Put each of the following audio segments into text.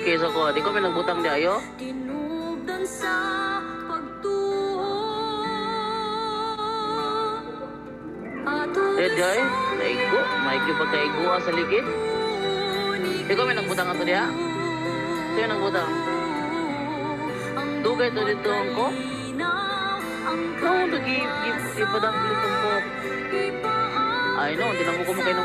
tunay pagsangke sa ko, di ko may nagbutang di ayo. Tinubdan sa pagtuo Ato Eh, jay, naigo, maigo pagkaigua sa ligid. Di ko may nagbutang ato diha. Sino nagbutang? Dugay to dito ang ko. No, lagi ipadang dito ko. Ay no, di na mo ko mo kayo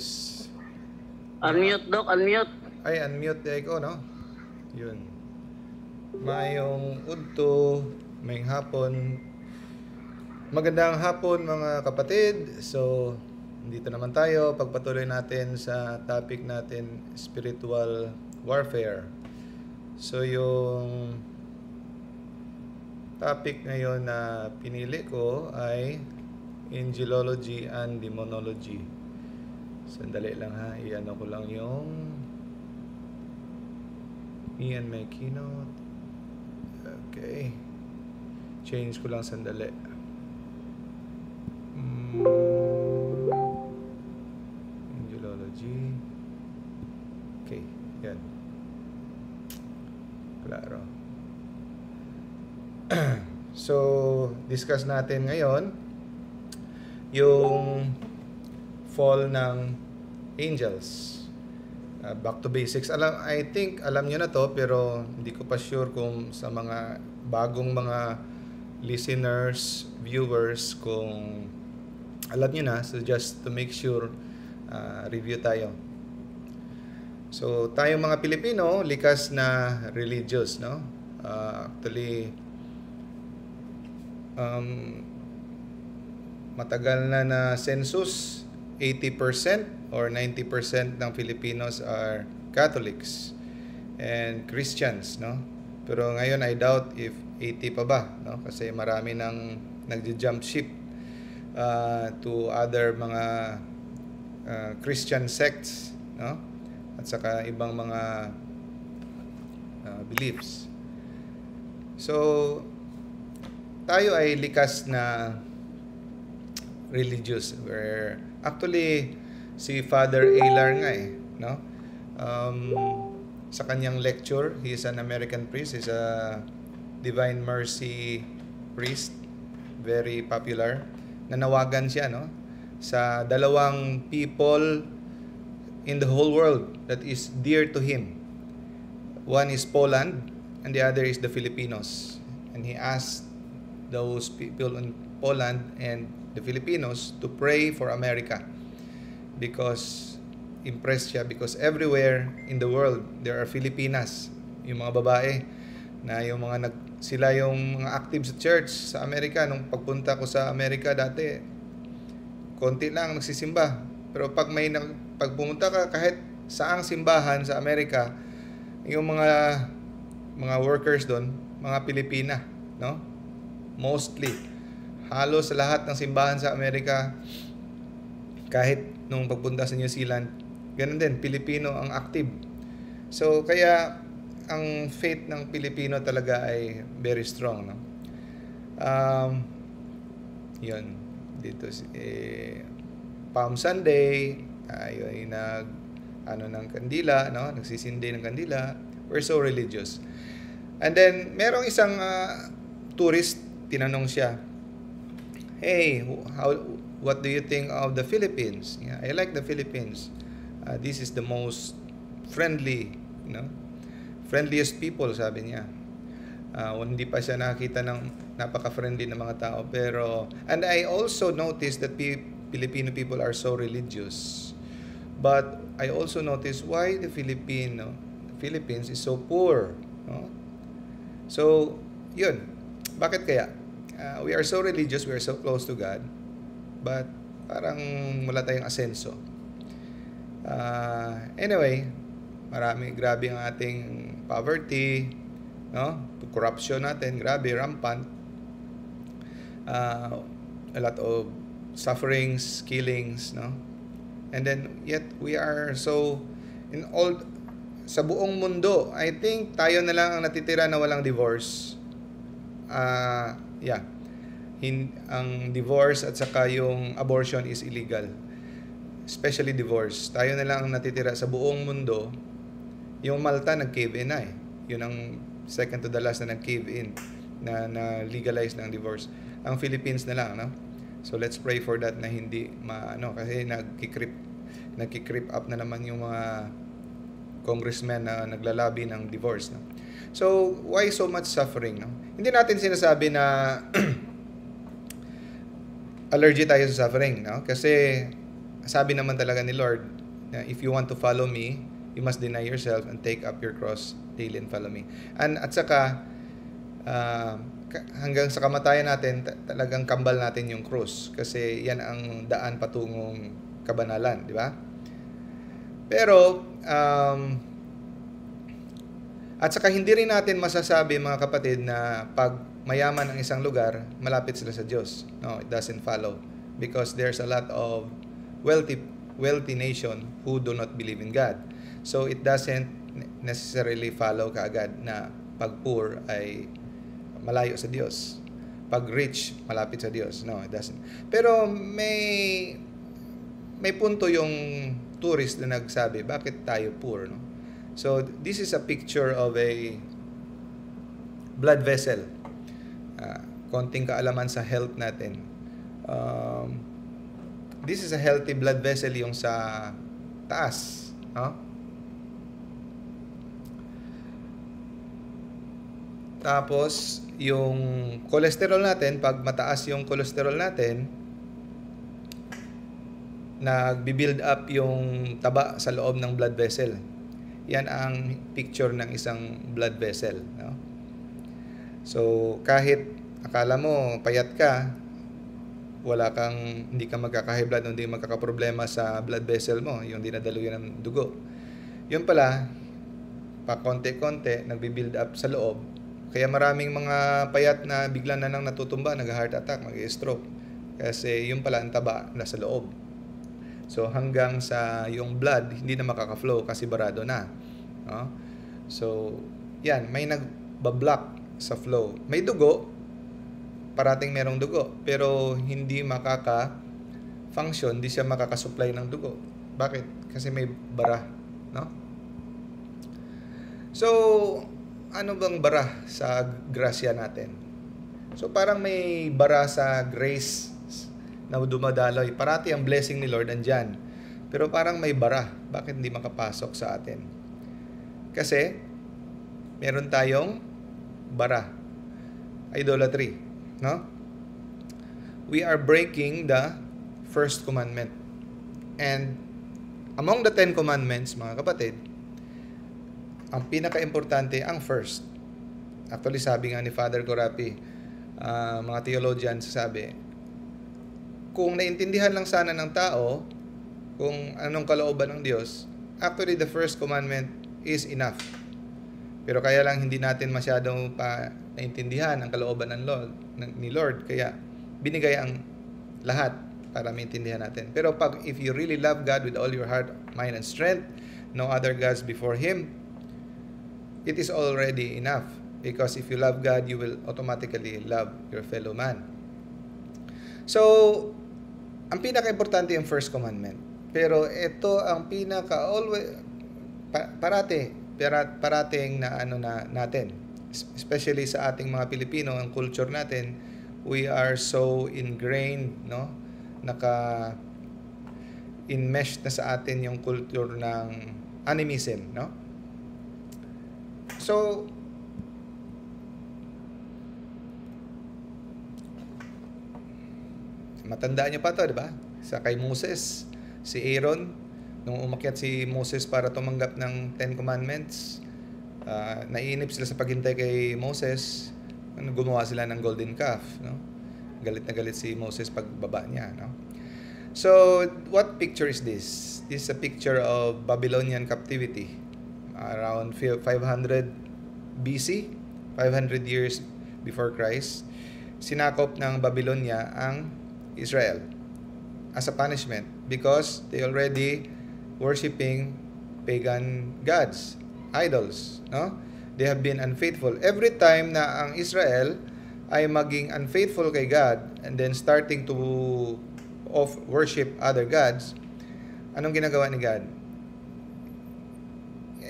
yes. Unmute, Doc. Unmute. Ay, unmute day ko, no? Yun. Mayong udto, mayong hapon. Magandang hapon mga kapatid. So, dito naman tayo. Pagpatuloy natin sa topic natin, spiritual warfare. So, yung topic ngayon na pinili ko ay angelology and demonology. Sandali lang ha, iano ko lang yung and my keynote. Okay. Change ko lang sandali. Mm. Angelology. Okay, yan. Klaro. so, discuss natin ngayon yung fall ng angels. Uh, back to basics. Alam, I think alam niyo na to pero hindi ko pa sure kung sa mga bagong mga listeners, viewers kung alam niyo na. So just to make sure uh, review tayo. So tayong mga Pilipino likas na religious, no? Uh, actually um, matagal na na census 80% or 90% ng Filipinos are Catholics and Christians, no? Pero ngayon I doubt if 80 pa ba, no? Kasi marami nang nagja-jump ship uh, to other mga uh, Christian sects, no? At saka ibang mga uh, beliefs. So tayo ay likas na religious where actually si Father Alar nga eh no? Um, sa kanyang lecture he is an American priest he's a Divine Mercy priest very popular. Nanawagan siya no? Sa dalawang people in the whole world that is dear to him. One is Poland and the other is the Filipinos. And he asked those people in Poland and the Filipinos to pray for America because impressed siya because everywhere in the world there are Filipinas. Yung mga babae na yung mga nag sila yung mga active sa church sa Amerika. Nung pagpunta ko sa Amerika dati konti lang nagsisimba. Pero pag may nag, pag ka kahit saang simbahan sa Amerika yung mga mga workers doon mga Pilipina no? Mostly halos sa lahat ng simbahan sa Amerika kahit nung pagpunta sa New Zealand ganun din Pilipino ang active. So kaya ang faith ng Pilipino talaga ay very strong no? Um yun dito si eh, Palm Sunday ay ay nag ano ng kandila no? Nagsisindi ng kandila. We're so religious. And then merong isang uh, tourist tinanong siya hey how what do you think of the Philippines? Yeah I like the Philippines. Uh, this is the most friendly you know friendliest people sabi niya. Uh, hindi pa siya nakita ng napaka-friendly ng mga tao pero and I also noticed that pe- Filipino people are so religious. But I also noticed why the Filipino Philippines is so poor no? So yun. Bakit kaya uh, we are so religious we are so close to God but parang wala tayong asenso. Uh, anyway marami grabe ang ating poverty no? Corruption natin grabe rampant. Uh, a lot of sufferings killings no? And then yet we are so in all sa buong mundo I think tayo na lang ang natitira na walang divorce. Uh, yeah hin, ang divorce at saka yung abortion is illegal especially divorce tayo na lang ang natitira sa buong mundo yung Malta nag-cave in na eh. Yun ang second to the last na nag-cave in na, na legalize ng divorce. Ang Philippines na lang, no? So let's pray for that na hindi maano kasi nagki-creep nagki-creep up na naman yung mga congressmen na naglalabi ng divorce, no? So, why so much suffering, no? Hindi natin sinasabi na allergy tayo sa suffering, no? Kasi sabi naman talaga ni Lord, na if you want to follow me, you must deny yourself and take up your cross daily and follow me. And at saka uh, hanggang sa kamatayan natin talagang kambal natin yung cross kasi yan ang daan patungong kabanalan, di ba? Pero um, at saka hindi rin natin masasabi mga kapatid na pag mayaman ang isang lugar, malapit sila sa Diyos. No, it doesn't follow because there's a lot of wealthy wealthy nation who do not believe in God. So it doesn't necessarily follow kaagad na pag poor ay malayo sa Diyos. Pag rich, malapit sa Diyos. No, it doesn't. Pero may may punto yung tourist na nagsabi, bakit tayo poor, no? So this is a picture of a blood vessel. Uh, konting kaalaman sa health natin. Um, this is a healthy blood vessel yung sa mataas. No? Tapos, yung cholesterol natin, pag mataas yung cholesterol natin, nagbi-build up yung taba sa loob ng blood vessel. Yan ang picture ng isang blood vessel. No? So, kahit akala mo payat ka, wala kang, hindi ka magkaka-high blood, hindi magkakaproblema sa blood vessel mo, yung dinadaluyan ng dugo. Yun pala, pa konti-konti, nagbi-build up sa loob. Kaya maraming mga payat na bigla na lang natutumba, nag-heart attack, mag-stroke. Kasi yun pala ang taba na sa loob. So hanggang sa yung blood, hindi na makaka-flow kasi barado na. No? So, yan, may nag-block sa flow. May dugo, parating merong dugo, pero hindi makaka-function, hindi siya makaka-supply ng dugo. Bakit? Kasi may bara, no? So, ano bang bara sa grasya natin? So, parang may bara sa grace na dumadaloy. Parati ang blessing ni Lord andyan. Pero parang may bara. Bakit hindi makapasok sa atin? Kasi, meron tayong bara. Idolatry. No? We are breaking the first commandment. And among the Ten Commandments, mga kapatid, ang pinaka-importante ang first. Actually, sabi nga ni Father Corapi, uh, mga theologians sabi, kung naintindihan lang sana ng tao kung anong kalooban ng Diyos, actually the first commandment is enough. Pero kaya lang hindi natin masyadong pa naintindihan ang kalooban ng Lord, ng, ni Lord. Kaya binigay ang lahat para maintindihan natin. Pero pag if you really love God with all your heart, mind, and strength, no other gods before Him, it is already enough. Because if you love God, you will automatically love your fellow man. So, ang pinaka-importante yung first commandment. Pero ito ang pinaka always pa, parate para, parating na ano na natin. Especially sa ating mga Pilipino, ang culture natin, we are so ingrained, no? Naka enmeshed na sa atin yung culture ng animism, no? So, matandaan niyo pa to, di ba? Sa kay Moses, si Aaron, nung umakyat si Moses para tumanggap ng Ten Commandments, uh, naiinip sila sa paghintay kay Moses, ano, gumawa sila ng golden calf, no? Galit na galit si Moses pagbaba niya, no? So, what picture is this? This is a picture of Babylonian captivity around 500 BC, 500 years before Christ. Sinakop ng Babylonia ang Israel as a punishment because they already worshiping pagan gods, idols, no? They have been unfaithful. Every time na ang Israel ay maging unfaithful kay God and then starting to of worship other gods, anong ginagawa ni God?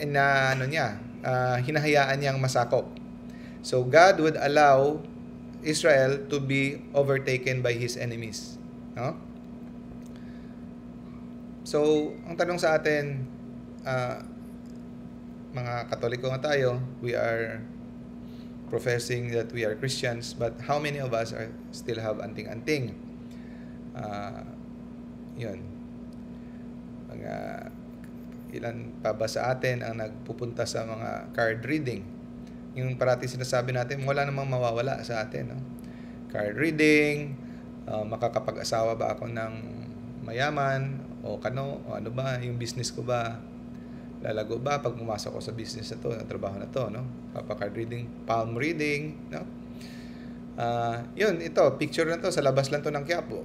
Na ano niya, uh, hinahayaan niyang masakop. So God would allow Israel to be overtaken by his enemies. No? So, ang tanong sa atin, uh, mga Katoliko nga tayo, we are professing that we are Christians, but how many of us are still have anting-anting? Uh, yun. Mga ilan pa ba sa atin ang nagpupunta sa mga card reading? Yung parati sinasabi natin, wala namang mawawala sa atin. No? Card reading, uh, makakapag-asawa ba ako ng mayaman, o kano, o ano ba, yung business ko ba, lalago ba pag pumasok ko sa business na to, na trabaho na to, no? Papa-card reading, palm reading, no? Uh, yun, ito, picture na to, sa labas lang to ng Quiapo.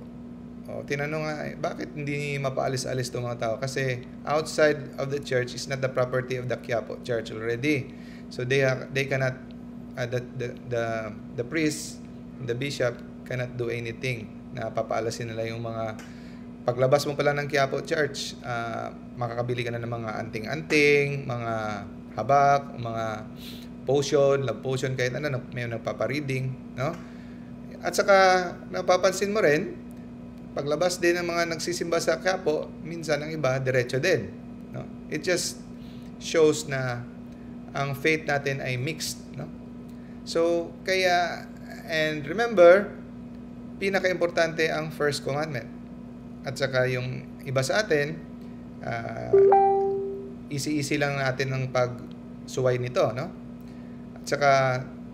O, tinanong nga, eh, bakit hindi mapaalis-alis itong mga tao? Kasi outside of the church is not the property of the Quiapo church already. So they are, they cannot, uh, the, the, the, the priest, the bishop cannot do anything na papaalasin nila yung mga paglabas mo pala ng Quiapo Church, uh, makakabili ka na ng mga anting-anting, mga habak, mga potion, love potion, kahit ano, may nagpapareading, no? At saka, napapansin mo rin, paglabas din ng mga nagsisimba sa Quiapo, minsan ang iba, diretso din. It just shows na ang faith natin ay mixed, no? So, kaya, and remember, pinaka-importante ang first commandment. At saka yung iba sa atin, ah, easy-easy lang natin ang pagsuway nito, no? At saka,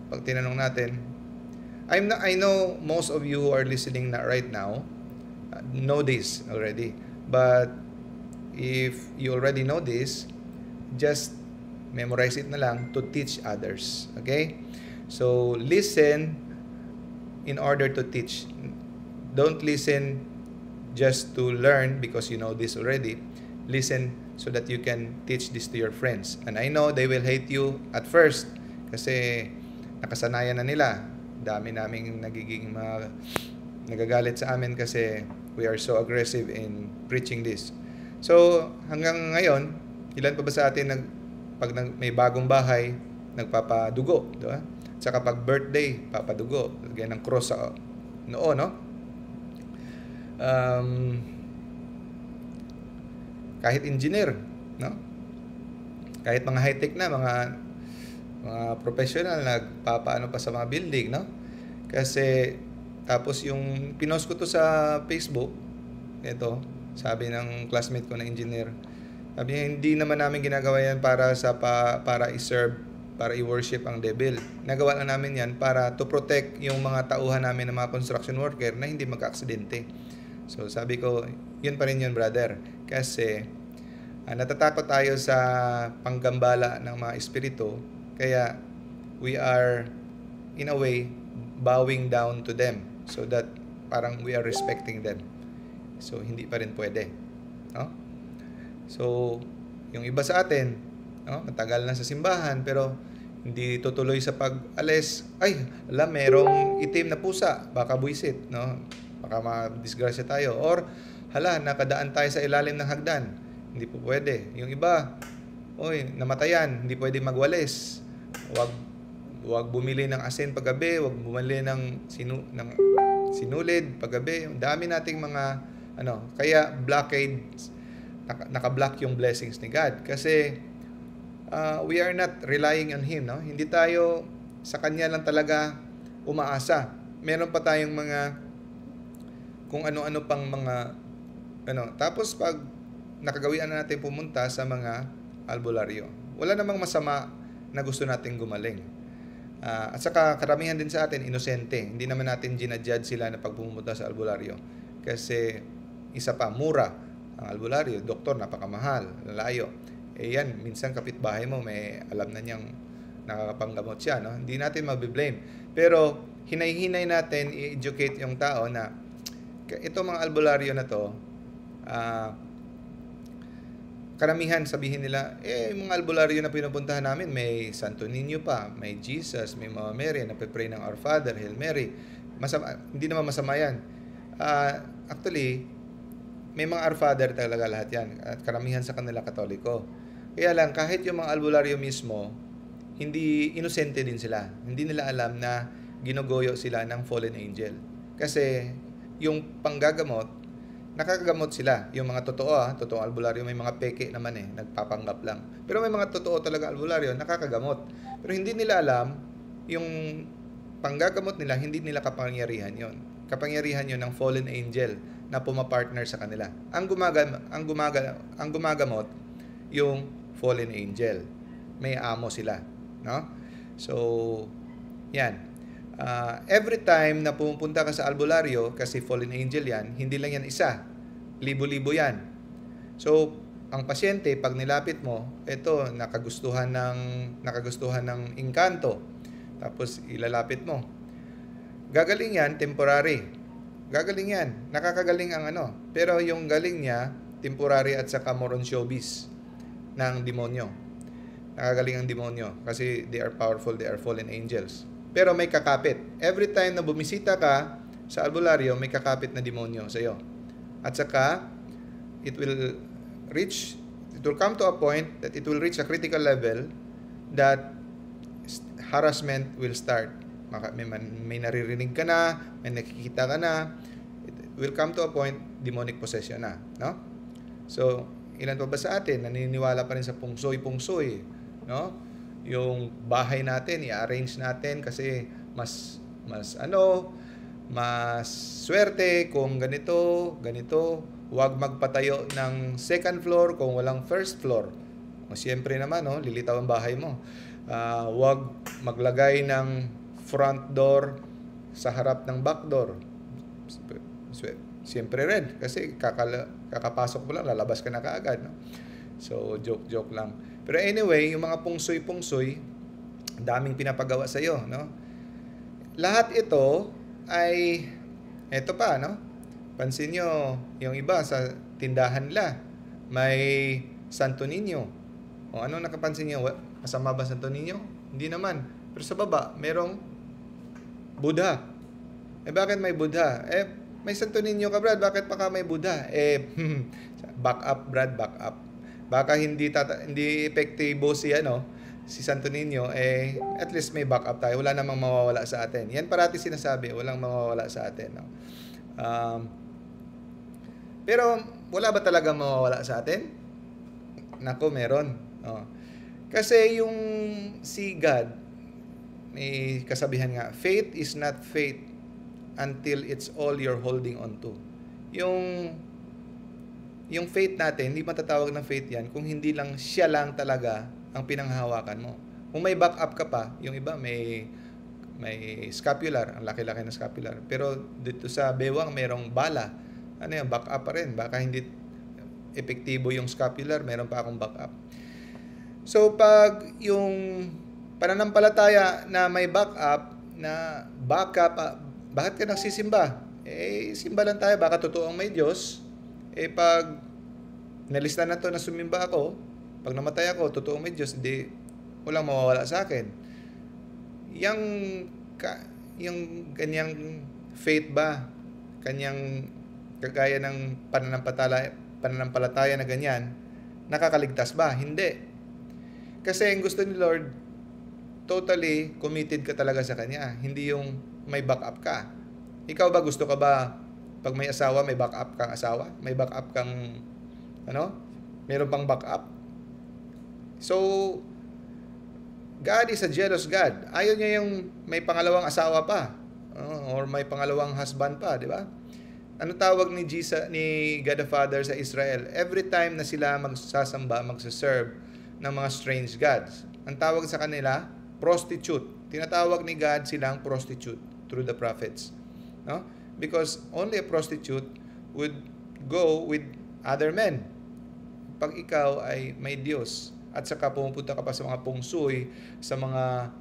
pag tinanong natin, I'm not, I know most of you who are listening na right now uh, know this already. But if you already know this, just memorize it na lang to teach others. Okay? So, listen in order to teach. Don't listen just to learn because you know this already. Listen so that you can teach this to your friends. And I know they will hate you at first kasi nakasanayan na nila. Dami naming nagiging mga nagagalit sa amin kasi we are so aggressive in preaching this. So, hanggang ngayon, ilan pa ba sa atin nag, pag may bagong bahay, nagpapadugo, di ba? At saka pag birthday, papadugo. Lagyan ng cross sa noo, no? Um, kahit engineer, no? Kahit mga high-tech na, mga mga professional nagpapaano pa sa mga building, no? Kasi tapos yung pinost ko to sa Facebook, ito, sabi ng classmate ko na engineer, sabi niya, hindi naman namin ginagawa yan para sa pa, para i-serve, para i-worship ang devil. Nagawa lang namin yan para to protect yung mga tauhan namin ng mga construction worker na hindi magka-aksidente. So sabi ko, yun pa rin yun brother. Kasi ah, natatakot tayo sa panggambala ng mga espiritu. Kaya we are in a way bowing down to them so that parang we are respecting them. So hindi pa rin pwede. No? So yung iba sa atin, no, matagal na sa simbahan pero hindi tutuloy sa pag-alis. Ay, alam, merong itim na pusa, baka buisit, no? Baka ma-disgrasya tayo. Or, hala, nakadaan tayo sa ilalim ng hagdan. Hindi po pwede. Yung iba, oy, namatayan, hindi pwede magwalis. Wag wag bumili ng asin paggabi, wag bumili ng sinu ng sinulid paggabi. Dami nating mga ano, kaya blockade naka, naka-block yung blessings ni God kasi uh, we are not relying on him, no? Hindi tayo sa kanya lang talaga umaasa. Meron pa tayong mga kung ano-ano pang mga ano, tapos pag nakagawian na natin pumunta sa mga albularyo. Wala namang masama na gusto nating gumaling. Ah, at saka karamihan din sa atin inosente. Hindi naman natin ginajudge sila na pag sa albularyo. Kasi isa pa, mura ang albularyo. Doktor, napakamahal, lalayo. Eh yan, minsan kapitbahay mo, may alam na niyang nakakapanggamot siya. No? Hindi natin mabiblame. Pero hinay-hinay natin i-educate yung tao na ito mga albularyo na to, ah, karamihan sabihin nila, eh, yung mga albularyo na pinupuntahan namin, may Santo Niño pa, may Jesus, may Mama Mary, napipray ng Our Father, Hail Mary. Masama, hindi naman masama yan. Ah, actually, may mga Our Father talaga lahat yan. At karamihan sa kanila katoliko. Kaya lang, kahit yung mga albularyo mismo, hindi inosente din sila. Hindi nila alam na ginogoyo sila ng fallen angel. Kasi yung panggagamot, nakakagamot sila. Yung mga totoo ah, totoong albularyo, may mga peke naman eh, nagpapanggap lang. Pero may mga totoo talaga albularyo, nakakagamot. Pero hindi nila alam, yung panggagamot nila, hindi nila kapangyarihan yon Kapangyarihan yon ng fallen angel na pumapartner sa kanila. Ang gumagam ang gumaga ang gumagamot yung fallen angel. May amo sila, no? So, yan. Uh, every time na pumupunta ka sa albularyo, kasi fallen angel yan, hindi lang yan isa. Libo-libo yan. So, ang pasyente, pag nilapit mo, ito, nakagustuhan ng, nakagustuhan ng inkanto. Tapos, ilalapit mo. Gagaling yan, temporary. Gagaling yan. Nakakagaling ang ano. Pero yung galing niya, temporary at saka moron showbiz ng demonyo. Nakagaling ang demonyo kasi they are powerful, they are fallen angels. Pero may kakapit. Every time na bumisita ka sa albularyo, may kakapit na demonyo sa iyo. At saka, it will reach, it will come to a point that it will reach a critical level that harassment will start. May, may naririnig ka na, may nakikita ka na, it will come to a point, demonic possession na. No? So, ilan pa ba sa atin naniniwala pa rin sa pungsoy-pungsoy, no? Yung bahay natin, i-arrange natin kasi mas mas ano, mas swerte kung ganito, ganito, huwag magpatayo ng second floor kung walang first floor. O siyempre naman, no, lilitaw ang bahay mo. Ah, huwag maglagay ng front door sa harap ng back door. Siyempre rin, kasi kakala, kakapasok mo lang, lalabas ka na kaagad. No? So, joke-joke lang. Pero anyway, yung mga pungsoy-pungsoy, daming pinapagawa sa iyo, no? Lahat ito ay eto pa, no? Pansin nyo, yung iba sa tindahan nila, may Santo Niño. O ano nakapansin? Wa- Masama ba Santo Niño? Hindi naman. Pero sa baba, merong Buddha. Eh bakit may Buddha? Eh may Santo Niño ka Brad, bakit pa ka may Buddha? Eh back up Brad, back up. Baka hindi tata, hindi epektibo si ano, si Santo Niño eh at least may backup tayo. Wala namang mawawala sa atin. Yan parati sinasabi, walang mawawala sa atin, no. Um, pero wala ba talaga mawawala sa atin? Nako, meron. Oh. Kasi yung si God, may kasabihan nga, faith is not faith until it's all you're holding on to. Yung yung faith natin, hindi matatawag ng faith yan kung hindi lang siya lang talaga ang pinanghahawakan mo. Kung may backup ka pa, yung iba may may scapular, ang laki-laki ng scapular. Pero dito sa bewang merong bala. Ano yan, backup pa rin. Baka hindi epektibo yung scapular, meron pa akong backup. So pag yung pananampalataya na may backup, na backup, ah, bakit ka nagsisimba? Eh, simba lang tayo, baka totoong may Diyos. Eh pag nalista na to na sumimba ako, pag namatay ako, totoong may Diyos, hindi walang mawawala sa akin. Yang ka, yung kanyang faith ba, kanyang kagaya ng pananampalataya, pananampalataya na ganyan, nakakaligtas ba? Hindi. Kasi ang gusto ni Lord, totally committed ka talaga sa Kanya. Hindi yung may backup ka. Ikaw ba gusto ka ba pag may asawa, may backup kang asawa? May backup kang, ano? Meron pang backup? So, God is a jealous God. Ayaw niya yung may pangalawang asawa pa. uh, or may pangalawang husband pa, di ba? Ano tawag ni Jesus ni God the Father sa Israel? Every time na sila magsasamba, magsaserve ng mga strange gods. Ang tawag sa kanila, prostitute. Tinatawag ni God silang prostitute through the prophets. No? Because only a prostitute would go with other men. Pag ikaw ay may Diyos at saka pumupunta ka pa sa mga pungsoy, sa mga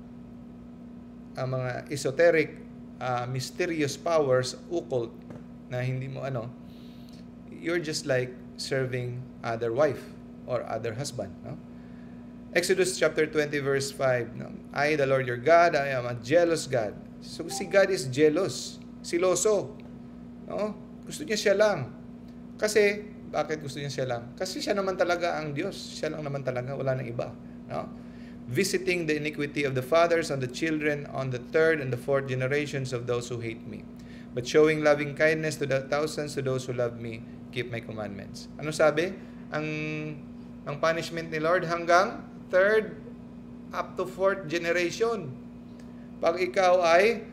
ah, mga esoteric, ah, mysterious powers, occult, na hindi mo ano, you're just like serving other wife or other husband. No? Exodus chapter 20 verse 5. No? I, the Lord your God, I am a jealous God. So si God is jealous, siloso. No? Gusto niya siya lang. Kasi, bakit gusto niya siya lang? Kasi siya naman talaga ang Diyos. Siya lang naman talaga, wala nang iba. No? Visiting the iniquity of the fathers on the children on the third and the fourth generations of those who hate me. But showing loving kindness to the thousands to those who love me, keep my commandments. Ano sabi? Ang ang punishment ni Lord hanggang third up to fourth generation. Pag ikaw ay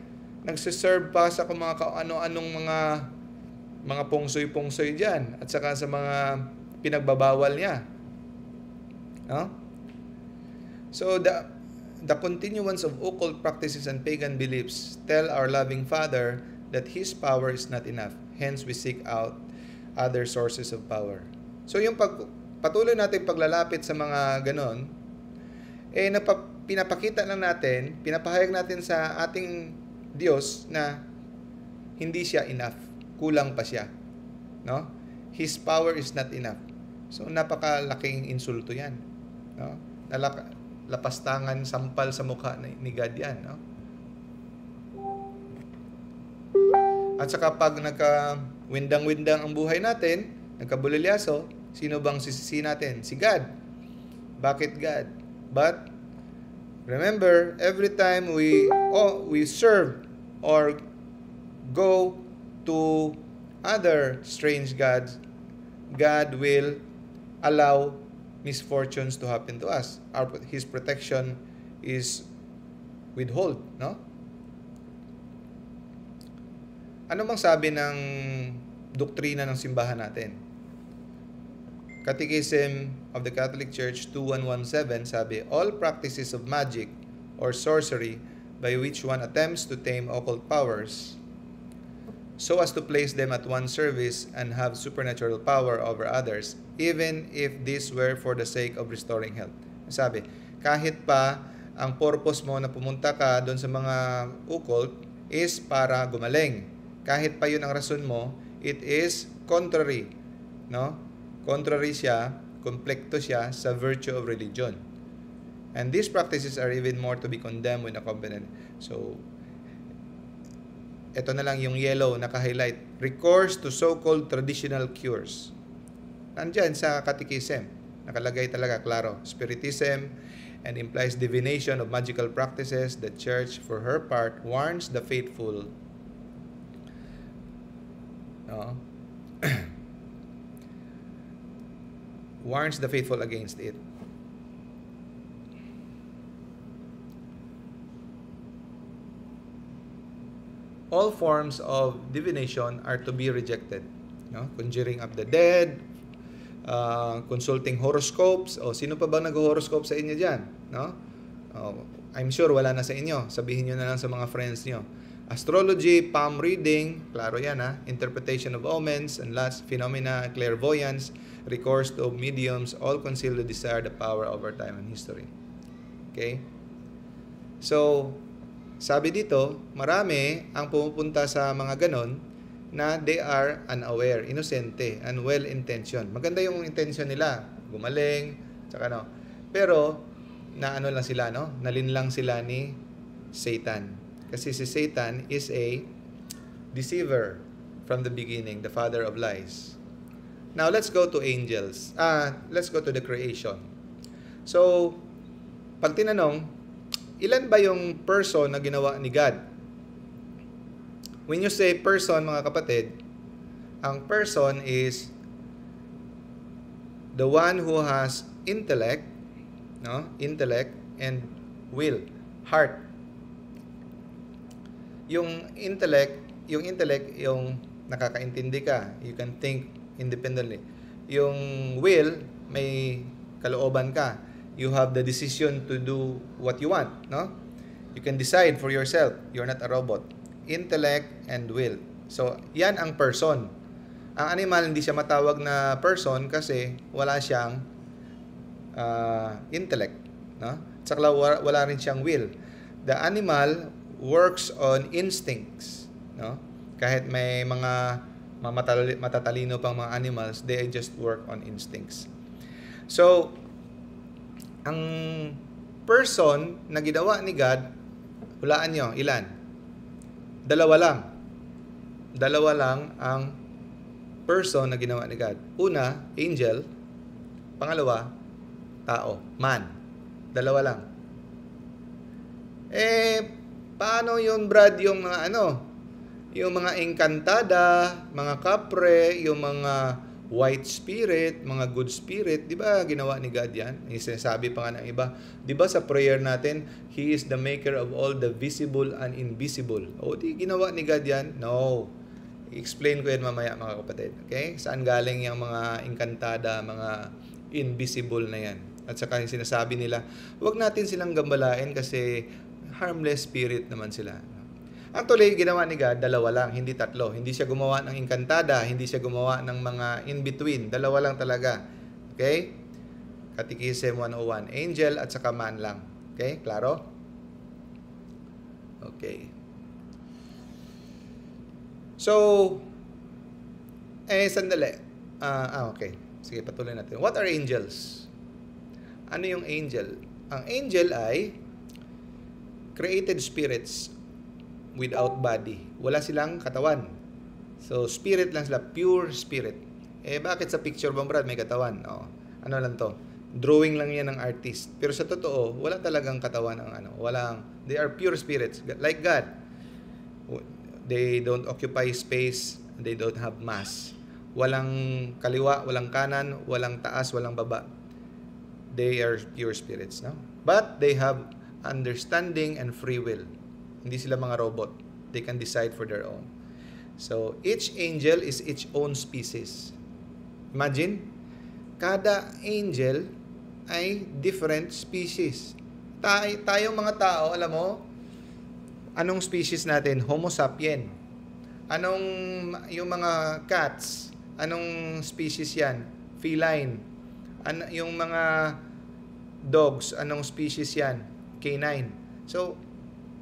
nagsiserve pa sa mga ano-anong mga mga pungsoy-pungsoy diyan at saka sa mga pinagbabawal niya. No? So the the continuance of occult practices and pagan beliefs tell our loving Father that His power is not enough. Hence, we seek out other sources of power. So yung pag, patuloy natin paglalapit sa mga ganon, eh napa, pinapakita lang natin, pinapahayag natin sa ating Diyos na hindi siya enough. Kulang pa siya. No? His power is not enough. So napakalaking insulto 'yan. No? Nalak lapastangan sampal sa mukha ni God 'yan, no? At saka pag nagka windang-windang ang buhay natin, nagkabulilyaso, sino bang sisisi natin? Si God. Bakit God? But remember, every time we oh, we serve or go to other strange gods, God will allow misfortunes to happen to us. Our, his protection is withhold, no? Ano bang sabi ng doktrina ng simbahan natin? Catechism of the Catholic Church 2117 sabi, All practices of magic or sorcery by which one attempts to tame occult powers so as to place them at one's service and have supernatural power over others, even if this were for the sake of restoring health. Sabi, kahit pa ang purpose mo na pumunta ka doon sa mga occult is para gumaling. Kahit pa yun ang rason mo, it is contrary. No? Contrary siya, komplekto siya sa virtue of religion. And these practices are even more to be condemned when accompanied. So, ito na lang yung yellow naka-highlight. Recourse to so-called traditional cures. Nandyan sa catechism. Nakalagay talaga, klaro. Spiritism and implies divination of magical practices. The church, for her part, warns the faithful no? warns the faithful against it. all forms of divination are to be rejected. No? Conjuring up the dead, uh, consulting horoscopes, o sino pa ba nag-horoscope sa inyo dyan? No? Oh, I'm sure wala na sa inyo. Sabihin nyo na lang sa mga friends nyo. Astrology, palm reading, klaro yan ha, interpretation of omens, and last, phenomena, clairvoyance, recourse to mediums, all conceal the desire, the power over time and history. Okay? So, sabi dito, marami ang pumupunta sa mga ganon na they are unaware, inosente, and well-intentioned. Maganda yung intention nila, gumaling, tsaka no. Pero, na ano lang sila, no? Nalinlang sila ni Satan. Kasi si Satan is a deceiver from the beginning, the father of lies. Now, let's go to angels. Ah, let's go to the creation. So, pag tinanong, ilan ba yung person na ginawa ni God? When you say person, mga kapatid, ang person is the one who has intellect, no? Intellect and will, heart. Yung intellect, yung intellect, yung nakakaintindi ka, you can think independently. Yung will, may kalooban ka. You have the decision to do what you want, no? You can decide for yourself. You're not a robot. Intellect and will. So, yan ang person. Ang animal, hindi siya matawag na person kasi wala siyang uh, intellect. No? Tsaka wala, rin siyang will. The animal works on instincts. No? Kahit may mga matatalino pang mga animals, they just work on instincts. So, ang person na ginawa ni God, hulaan nyo, ilan? Dalawa lang. Dalawa lang ang person na ginawa ni God. Una, angel. Pangalawa, tao, man. Dalawa lang. Eh, paano yun, Brad, yung mga ano? Yung mga engkantada, mga kapre, yung mga white spirit, mga good spirit, di ba ginawa ni God yan? Sinasabi pa nga ng iba, di ba sa prayer natin, He is the maker of all the visible and invisible. O di ginawa ni God yan? No. I-explain ko yan mamaya mga kapatid. Okay? Saan galing yung mga engkantada, mga invisible na yan? At saka yung sinasabi nila, huwag natin silang gambalain kasi harmless spirit naman sila. Actually, ginawa ni God, dalawa lang, hindi tatlo. Hindi siya gumawa ng inkantada, hindi siya gumawa ng mga in-between. Dalawa lang talaga. Okay? Catechism 101. Angel at saka man lang. Okay? Klaro? Okay. So, eh, sandali. Ah, ah, okay. Sige, patuloy natin. What are angels? Ano yung angel? Ang angel ay created spirits without body. Wala silang katawan. So, spirit lang sila. Pure spirit. Eh, bakit sa picture bang Brad may katawan? Oh, ano lang to? Drawing lang yan ng artist. Pero sa totoo, wala talagang katawan ang ano. Walang, they are pure spirits. Like God. They don't occupy space. They don't have mass. Walang kaliwa, walang kanan, walang taas, walang baba. They are pure spirits, no? But they have understanding and free will. Hindi sila mga robot. They can decide for their own. So, each angel is its own species. Imagine, kada angel ay different species. Tay, tayong mga tao, alam mo, anong species natin? Homo sapien. Anong yung mga cats? Anong species yan? Feline. An, yung mga dogs, anong species yan? Canine. So,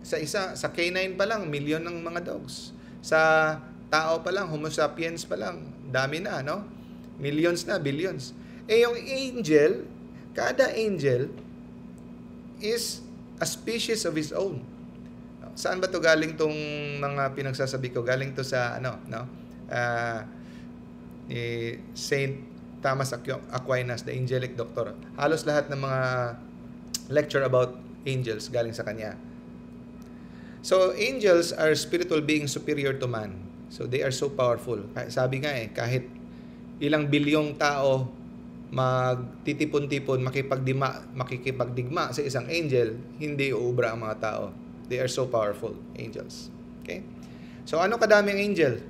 sa isa, sa canine pa lang, milyon ng mga dogs. Sa tao pa lang, Homo sapiens pa lang, dami na, no? Millions na, billions. Eh, yung angel, kada angel is a species of his own. Saan ba to galing tong mga pinagsasabi ko? Galing to sa ano, no? Ah, ni Saint Thomas Aqu- Aquinas, the angelic doctor. Halos lahat ng mga lecture about angels galing sa kanya. So, angels are spiritual beings superior to man. So, they are so powerful. Sabi nga eh, kahit ilang bilyong tao magtitipon-tipon, makipagdima, makikipagdigma sa isang angel, hindi uubra ang mga tao. They are so powerful, angels. Okay? So, ano kadaming angel?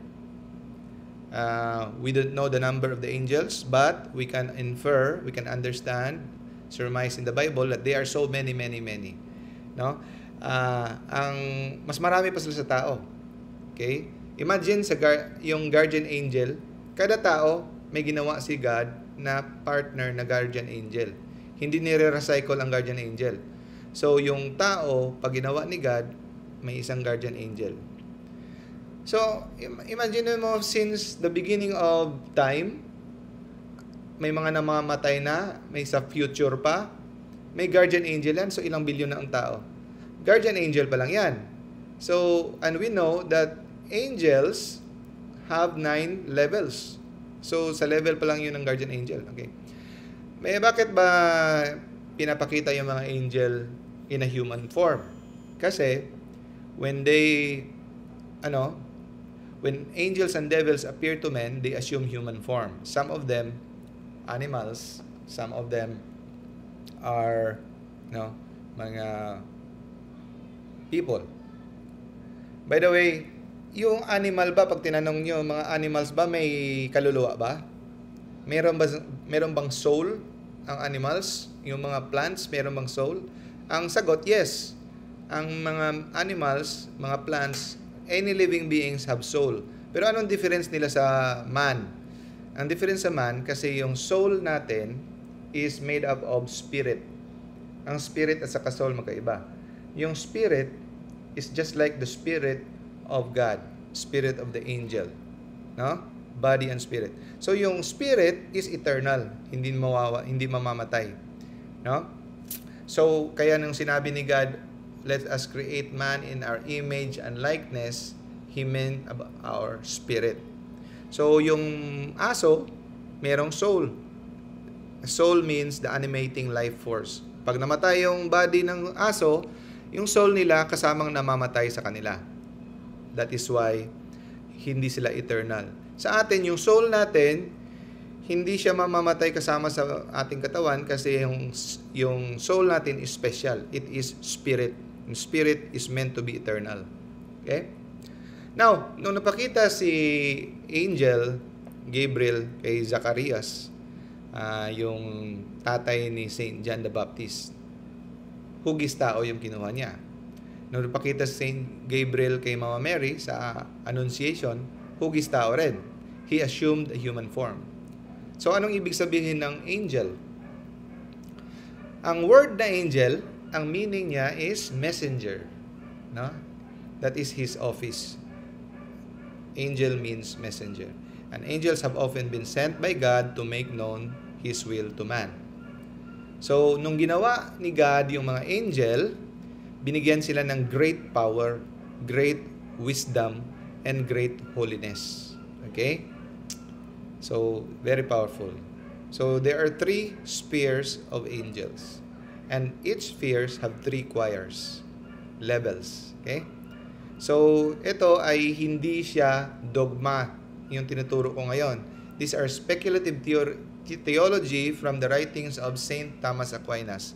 Uh, we don't know the number of the angels, but we can infer, we can understand, surmise in the Bible that they are so many, many, many. No? Ah, ang mas marami pa sila sa tao. Okay? Imagine sa gar- yung guardian angel, kada tao may ginawa si God na partner na guardian angel. Hindi nire-recycle ang guardian angel. So, yung tao, pag ginawa ni God, may isang guardian angel. So, im- imagine mo since the beginning of time, may mga namamatay na, may sa future pa, may guardian angel yan, so ilang bilyon na ang tao. Guardian angel pa lang yan. So, and we know that angels have nine levels. So, sa level pa lang yun ng guardian angel. Okay. May bakit ba pinapakita yung mga angel in a human form? Kasi, when they, ano, when angels and devils appear to men, they assume human form. Some of them, animals, some of them are, no, mga people. By the way, yung animal ba, pag tinanong nyo, mga animals ba, may kaluluwa ba? Meron, ba, meron bang soul ang animals? Yung mga plants, meron bang soul? Ang sagot, yes. Ang mga animals, mga plants, any living beings have soul. Pero anong difference nila sa man? Ang difference sa man, kasi yung soul natin is made up of spirit. Ang spirit at saka soul magkaiba. Yung spirit is just like the spirit of God, spirit of the angel. No? Body and spirit. So yung spirit is eternal, hindi mawawa, hindi mamamatay. No? So kaya nung sinabi ni God, let us create man in our image and likeness, he meant our spirit. So yung aso, merong soul. Soul means the animating life force. Pag namatay yung body ng aso, yung soul nila kasamang namamatay sa kanila. That is why hindi sila eternal. Sa atin, yung soul natin, hindi siya mamamatay kasama sa ating katawan kasi yung, yung soul natin is special. It is spirit. Yung spirit is meant to be eternal. Okay? Now, nung napakita si Angel Gabriel kay Zacarias, ah, yung tatay ni Saint John the Baptist, hugis tao yung kinuha niya. Nung napakita si Saint Gabriel kay Mama Mary sa Annunciation, hugis tao rin. He assumed a human form. So, anong ibig sabihin ng angel? Ang word na angel, ang meaning niya is messenger. No? That is his office. Angel means messenger. And angels have often been sent by God to make known His will to man. So, nung ginawa ni God yung mga angel, binigyan sila ng great power, great wisdom, and great holiness. Okay? So, very powerful. So, there are three spheres of angels. And each spheres have three choirs, levels. Okay? So, ito ay hindi siya dogma yung tinuturo ko ngayon. These are speculative theor- theology from the writings of Saint Thomas Aquinas.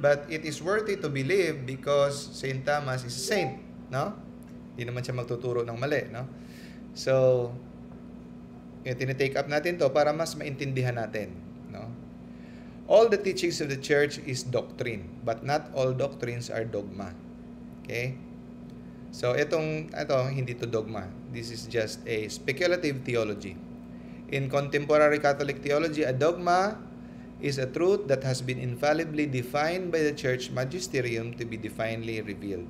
But it is worthy to believe because Saint Thomas is a saint, no? Hindi naman siya magtuturo ng mali, no? So, yung tinitake up natin to para mas maintindihan natin, no? All the teachings of the church is doctrine, but not all doctrines are dogma. Okay? So, itong, ito, hindi to dogma. This is just a speculative theology. In contemporary Catholic theology, a dogma is a truth that has been infallibly defined by the church magisterium to be divinely revealed.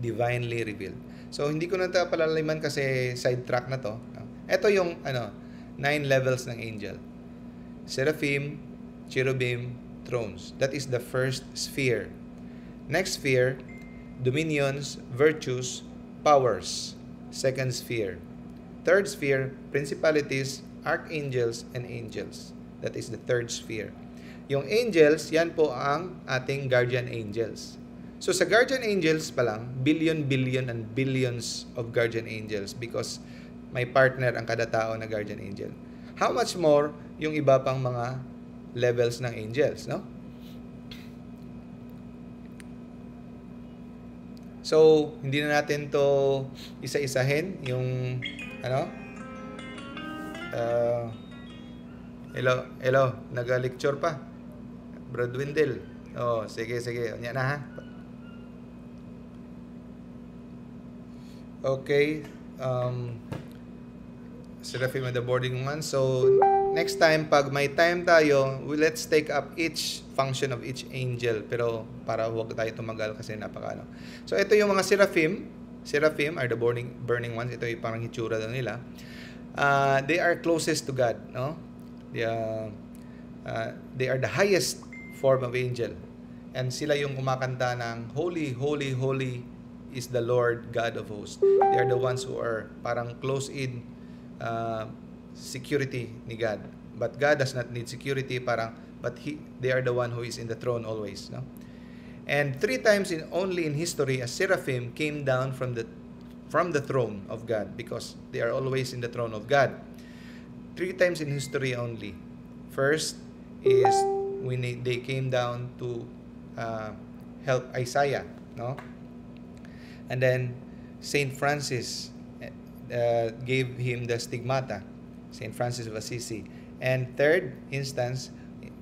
Divinely revealed. So, hindi ko na ito palaliman kasi sidetrack na to. Ito yung, ano, nine levels ng angel. Seraphim, cherubim, thrones. That is the first sphere. Next sphere, dominions, virtues, powers. Second sphere. Third sphere, principalities, archangels, and angels. That is the third sphere. Yung angels, yan po ang ating guardian angels. So sa guardian angels pa lang, billion, billion, and billions of guardian angels because may partner ang kada tao na guardian angel. How much more yung iba pang mga levels ng angels, no? So, hindi na natin to isa-isahin yung ano? Uh, hello, hello, nag-lecture pa. Brad Wendell. Oh, sige, sige. Yan na ha. Okay. Um, Seraphim and the boarding one. So, next time, pag may time tayo, we- let's take up each function of each angel. Pero para huwag tayo tumagal kasi napaka ano. So, ito yung mga seraphim. Seraphim are the burning, burning ones. Ito yung parang hitsura na nila. Uh, they are closest to God, no? They, are, uh, they are the highest form of angel. And sila yung kumakanta ng Holy, Holy, Holy is the Lord God of hosts. They are the ones who are parang close in uh, security ni God. But God does not need security parang but he they are the one who is in the throne always, no? And three times in only in history a seraphim came down from the from the throne of God because they are always in the throne of God. Three times in history only. First is when they, came down to uh, help Isaiah, no? And then Saint Francis uh, gave him the stigmata, Saint Francis of Assisi. And third instance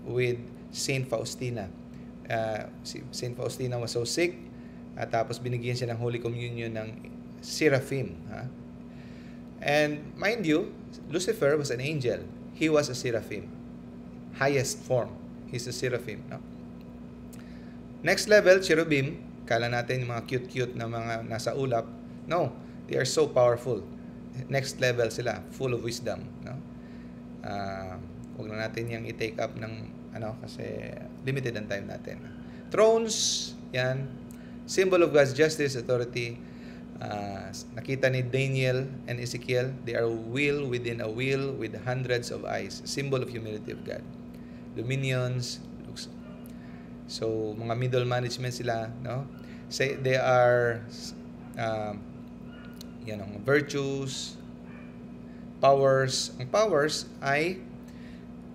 with Saint Faustina. Uh, si Saint Faustina was so sick at tapos binigyan siya ng Holy Communion ng seraphim. Ha? And mind you, Lucifer was an angel. He was a seraphim. Highest form. He's a seraphim. No? Next level, cherubim. Kala natin yung mga cute-cute na mga nasa ulap. No, they are so powerful. Next level sila, full of wisdom. No? Uh, huwag na natin yung i-take up ng ano kasi limited ang time natin. Thrones, yan. Symbol of God's justice, authority. Uh, nakita ni Daniel and Ezekiel, they are wheel within a wheel with hundreds of eyes. Symbol of humility of God. Dominions, looks So, mga middle management sila, no? Say they are um, yan ang virtues, powers. Ang powers ay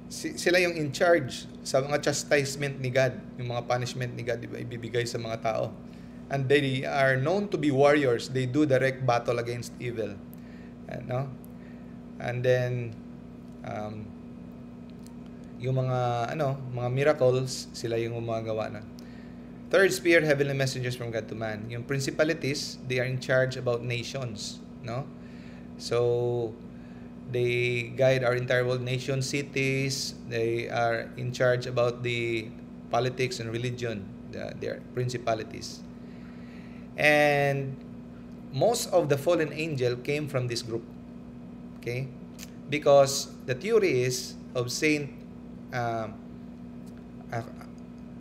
si- sila yung in charge sa mga chastisement ni God, yung mga punishment ni God diba, ibibigay sa mga tao. And they are known to be warriors. They do direct battle against evil. Uh, no? And then um, yung mga ano, mga miracles, sila yung gumagawa na. Third sphere, heavenly messengers from God to man. Yung principalities, they are in charge about nations, no? So they guide our entire world, nation, cities. They are in charge about the politics and religion. The, they are principalities. And most of the fallen angel came from this group. Okay? Because the theory is of Saint uh,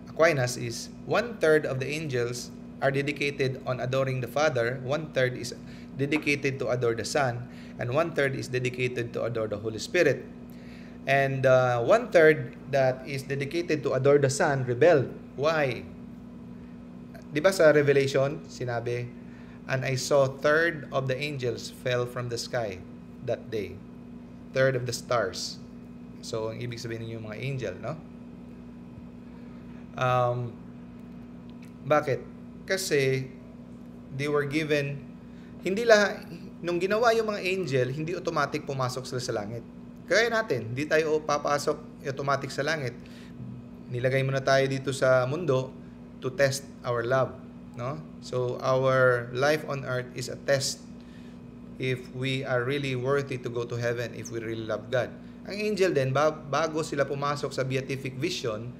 Aquinas is one third of the angels are dedicated on adoring the Father, one third is dedicated to adore the Son, and one third is dedicated to adore the Holy Spirit. And uh, one third that is dedicated to adore the Son rebelled. Why? Di ba sa Revelation, sinabi, And I saw third of the angels fell from the sky that day. one-third of the stars. So, ang ibig sabihin ninyo yung mga angel, no? Um, bakit? Kasi they were given hindi lahat nung ginawa yung mga angel, hindi automatic pumasok sila sa langit. Kaya natin, hindi tayo papasok automatic sa langit. Nilagay mo na tayo dito sa mundo to test our love, no? So our life on earth is a test if we are really worthy to go to heaven if we really love God. Ang angel din ba- bago sila pumasok sa beatific vision,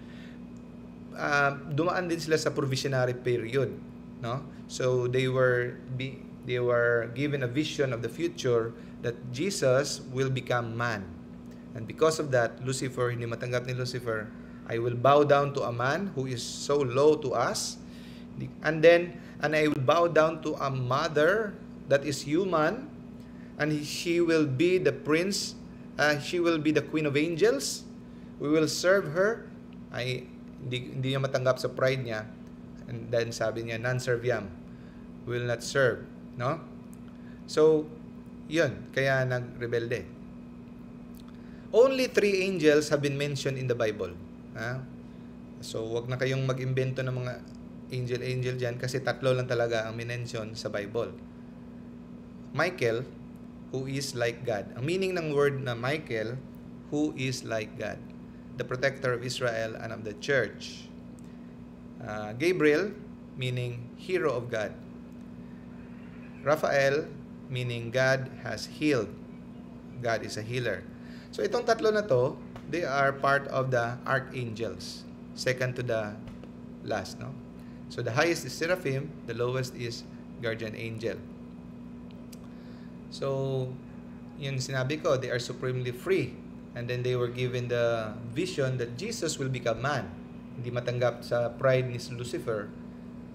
uh, dumaan din sila sa provisionary period, no? So they were be, they were given a vision of the future that Jesus will become man. And because of that, Lucifer, hindi matanggap ni Lucifer, I will bow down to a man who is so low to us. And then, and I will bow down to a mother that is human, and she will be the prince, uh, she will be the queen of angels. We will serve her. Ay, hindi, hindi niya matanggap sa pride niya. And then sabi niya, non serviam will not serve. No? So, yun. Kaya nagrebelde. Only three angels have been mentioned in the Bible. Ha? So, wag na kayong mag-imbento ng mga angel-angel dyan kasi tatlo lang talaga ang minention sa Bible. Michael, who is like God. Ang meaning ng word na Michael, who is like God. The protector of Israel and of the church. Uh, Gabriel, meaning hero of God. Raphael, meaning God has healed. God is a healer. So itong tatlo na to, they are part of the archangels. Second to the last, no? So the highest is seraphim, the lowest is guardian angel. So, yun sinabi ko, they are supremely free. And then they were given the vision that Jesus will become man. Hindi matanggap sa pride ni Lucifer,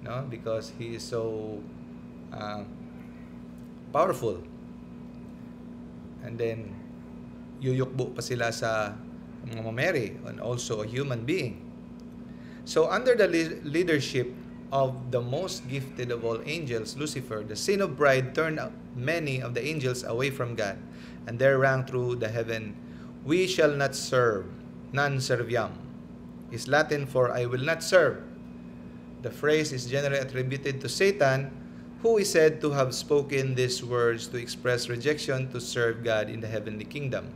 no? Because he is so uh, powerful. And then, yuyukbo pa sila sa mga Mary and also a human being. So, under the le- leadership of the most gifted of all angels, Lucifer, the sin of pride turned many of the angels away from God, and there rang through the heaven, We shall not serve, non serviam, is Latin for I will not serve. The phrase is generally attributed to Satan, who is said to have spoken these words to express rejection to serve God in the heavenly kingdom.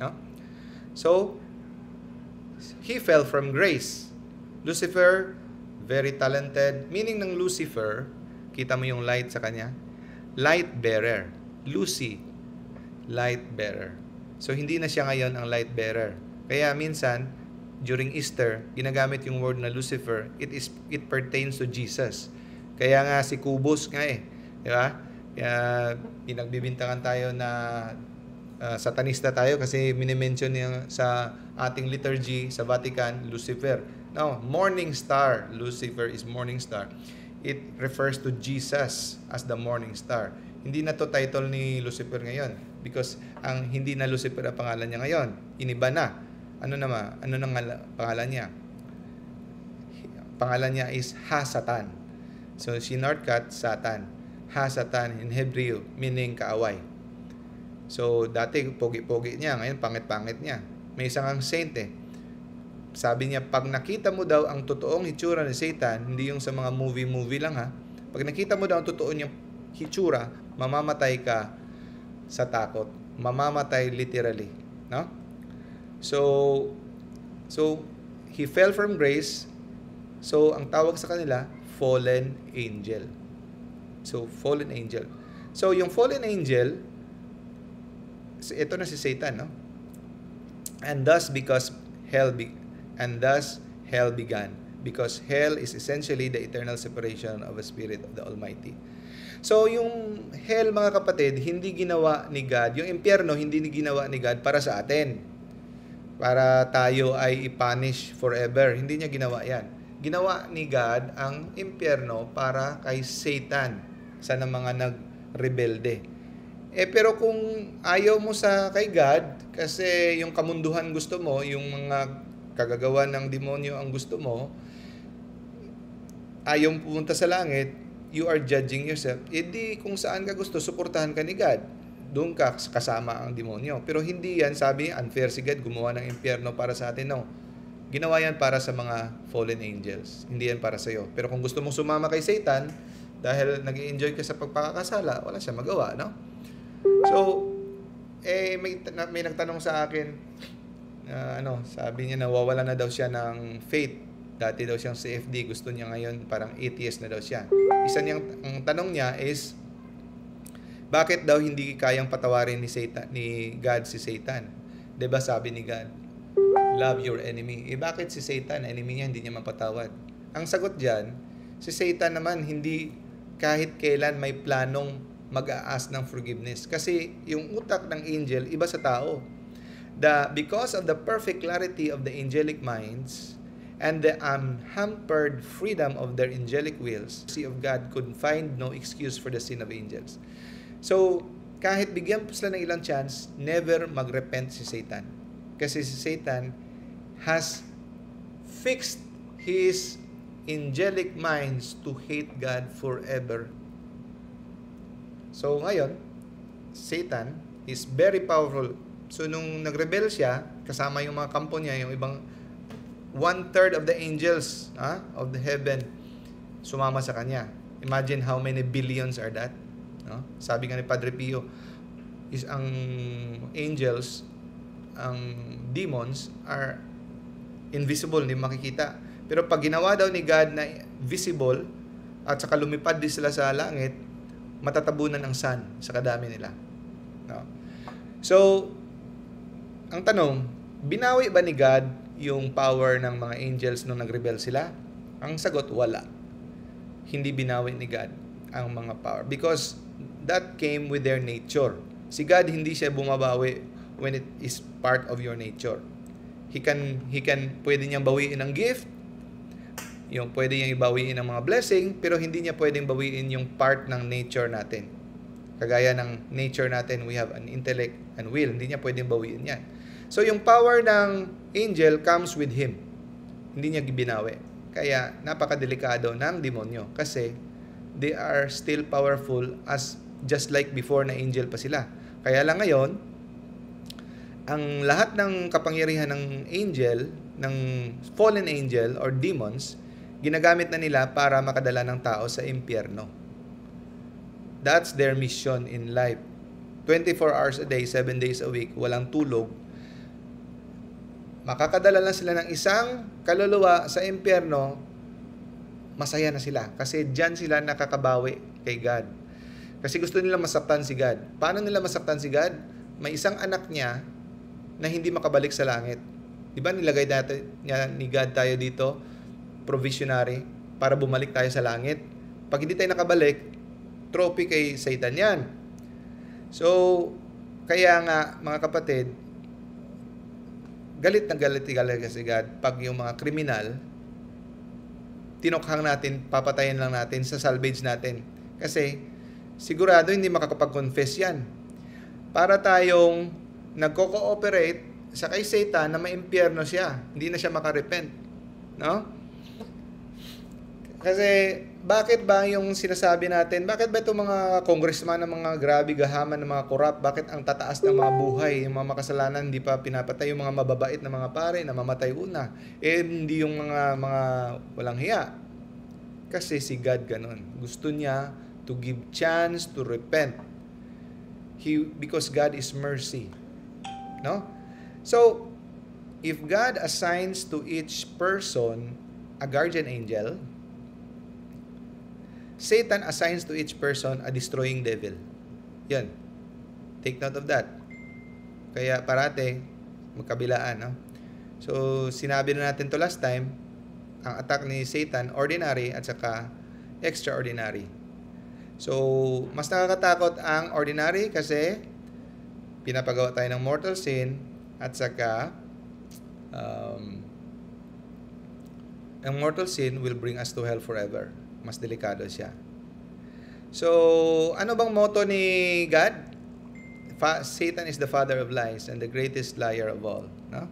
No? So, he fell from grace. Lucifer, very talented. Meaning ng Lucifer, kita mo yung light sa kanya? Light bearer. Lucy, light bearer. So, hindi na siya ngayon ang light bearer. Kaya minsan, during Easter, ginagamit yung word na Lucifer, it is it pertains to Jesus. Kaya nga si Kubus nga eh, di ba? Kaya pinagbibintangan tayo na uh, satanista tayo kasi minimension niya sa ating liturgy sa Vatican, Lucifer. Now, morning star, Lucifer is morning star. It refers to Jesus as the morning star. Hindi na to title ni Lucifer ngayon because ang hindi na Lucifer ang pangalan niya ngayon. Iniba na. Ano naman? Ano nang pangalan niya? Pangalan niya is Ha-Satan. So, sinartcut, Satan. Ha-Satan in Hebrew, meaning kaaway. So, dati pogi-pogi niya, ngayon pangit-pangit niya. May isang ang saint eh. Sabi niya, pag nakita mo daw ang totoong hitsura ni Satan, hindi yung sa mga movie-movie lang ha. Pag nakita mo daw ang totoo niyang hitsura, mamamatay ka sa takot. Mamamatay literally, no? So so he fell from grace. So ang tawag sa kanila fallen angel. So fallen angel. So yung fallen angel ito na si Satan, no? And thus because hell be, and thus hell began because hell is essentially the eternal separation of a spirit of the Almighty. So, yung hell, mga kapatid, hindi ginawa ni God. Yung impyerno, hindi ni ginawa ni God para sa atin. Para tayo ay ipunish forever. Hindi niya ginawa yan. Ginawa ni God ang impyerno para kay Satan sa mga nagrebelde. Eh, pero kung ayaw mo sa kay God, kasi yung kamunduhan gusto mo, yung mga kagagawa ng demonyo ang gusto mo, ayaw pumunta sa langit, you are judging yourself, edi kung saan ka gusto, suportahan ka ni God. doon ka kasama ang demonyo. Pero hindi yan, sabi, unfair si God, gumawa ng impyerno para sa atin. No. Ginawa yan para sa mga fallen angels. Hindi yan para sa iyo. Pero kung gusto mong sumama kay Satan, dahil nag enjoy ka sa pagpapakasala, wala siya magawa, no? So, eh, may, may nagtanong sa akin, na ano, sabi niya nawawala na daw siya ng faith. Dati daw siyang CFD, gusto niya ngayon parang atheist na daw siya. Isa niyang, ang tanong niya is, bakit daw hindi kayang patawarin ni Satan ni God si Satan? 'Di ba sabi ni God, love your enemy. Eh bakit si Satan, enemy niya, hindi niya mapatawad? Ang sagot diyan, si Satan naman hindi kahit kailan may planong mag-aas ng forgiveness kasi yung utak ng angel iba sa tao. The because of the perfect clarity of the angelic minds and the unhampered freedom of their angelic wills, see of God could find no excuse for the sin of angels. So, kahit bigyan po sila ng ilang chance, never magrepent si Satan. Kasi si Satan has fixed his angelic minds to hate God forever. So, ngayon, Satan is very powerful. So, nung nagrebel siya, kasama yung mga kampo niya, yung ibang one-third of the angels ah, of the heaven, sumama sa kanya. Imagine how many billions are that? No? Sabi nga ni Padre Pio, is ang angels, ang demons are invisible, hindi makikita. Pero pag ginawa daw ni God na visible at saka lumipad din sila sa langit, matatabunan ng sun sa kadami nila. No? So, ang tanong, binawi ba ni God yung power ng mga angels nung nagrebel sila? Ang sagot, wala. Hindi binawi ni God ang mga power. Because that came with their nature. Si God hindi siya bumabawi when it is part of your nature. He can he can pwede niyang bawiin ang gift, yung pwede niyang ibawiin ang mga blessing, pero hindi niya pwedeng bawiin yung part ng nature natin. Kagaya ng nature natin, we have an intellect and will. Hindi niya pwedeng bawiin yan. So yung power ng angel comes with him. Hindi niya binawi. Kaya napakadelikado ng demonyo kasi they are still powerful as just like before na angel pa sila. Kaya lang ngayon, ang lahat ng kapangyarihan ng angel, ng fallen angel or demons, ginagamit na nila para makadala ng tao sa impyerno. That's their mission in life. 24 hours a day, 7 days a week, walang tulog. Makakadala lang sila ng isang kaluluwa sa impyerno, masaya na sila. Kasi dyan sila nakakabawi kay God. Kasi gusto nila masaktan si God. Paano nila masaktan si God? May isang anak niya na hindi makabalik sa langit. Di ba nilagay dati niya ni God tayo dito, provisionary, para bumalik tayo sa langit. Pag hindi tayo nakabalik, trophy kay Satan yan. So, kaya nga, mga kapatid, galit na galit galit si God pag yung mga kriminal, tinokhang natin, papatayin lang natin sa salvage natin. Kasi, sigurado hindi makakapag-confess yan. Para tayong nagko-cooperate sa kay Satan na maimpyerno siya. Hindi na siya makarepent. No? Kasi, bakit ba yung sinasabi natin, bakit ba itong mga congressman ng mga grabe gahaman ng mga korap, bakit ang tataas ng mga buhay, yung mga makasalanan hindi pa pinapatay, yung mga mababait na mga pare na mamatay una, eh hindi yung mga mga walang hiya. Kasi si God ganun. Gusto niya to give chance to repent. He because God is mercy. No? So, if God assigns to each person a guardian angel, Satan assigns to each person a destroying devil. Yan. Take note of that. Kaya parate, magkabilaan. No? So, sinabi na natin to last time, ang attack ni Satan, ordinary at saka extraordinary. So, mas nakakatakot ang ordinary kasi pinapagawa tayo ng mortal sin at saka um, ang mortal sin will bring us to hell forever. Mas delikado siya. So, ano bang motto ni God? Fa- Satan is the father of lies and the greatest liar of all. No?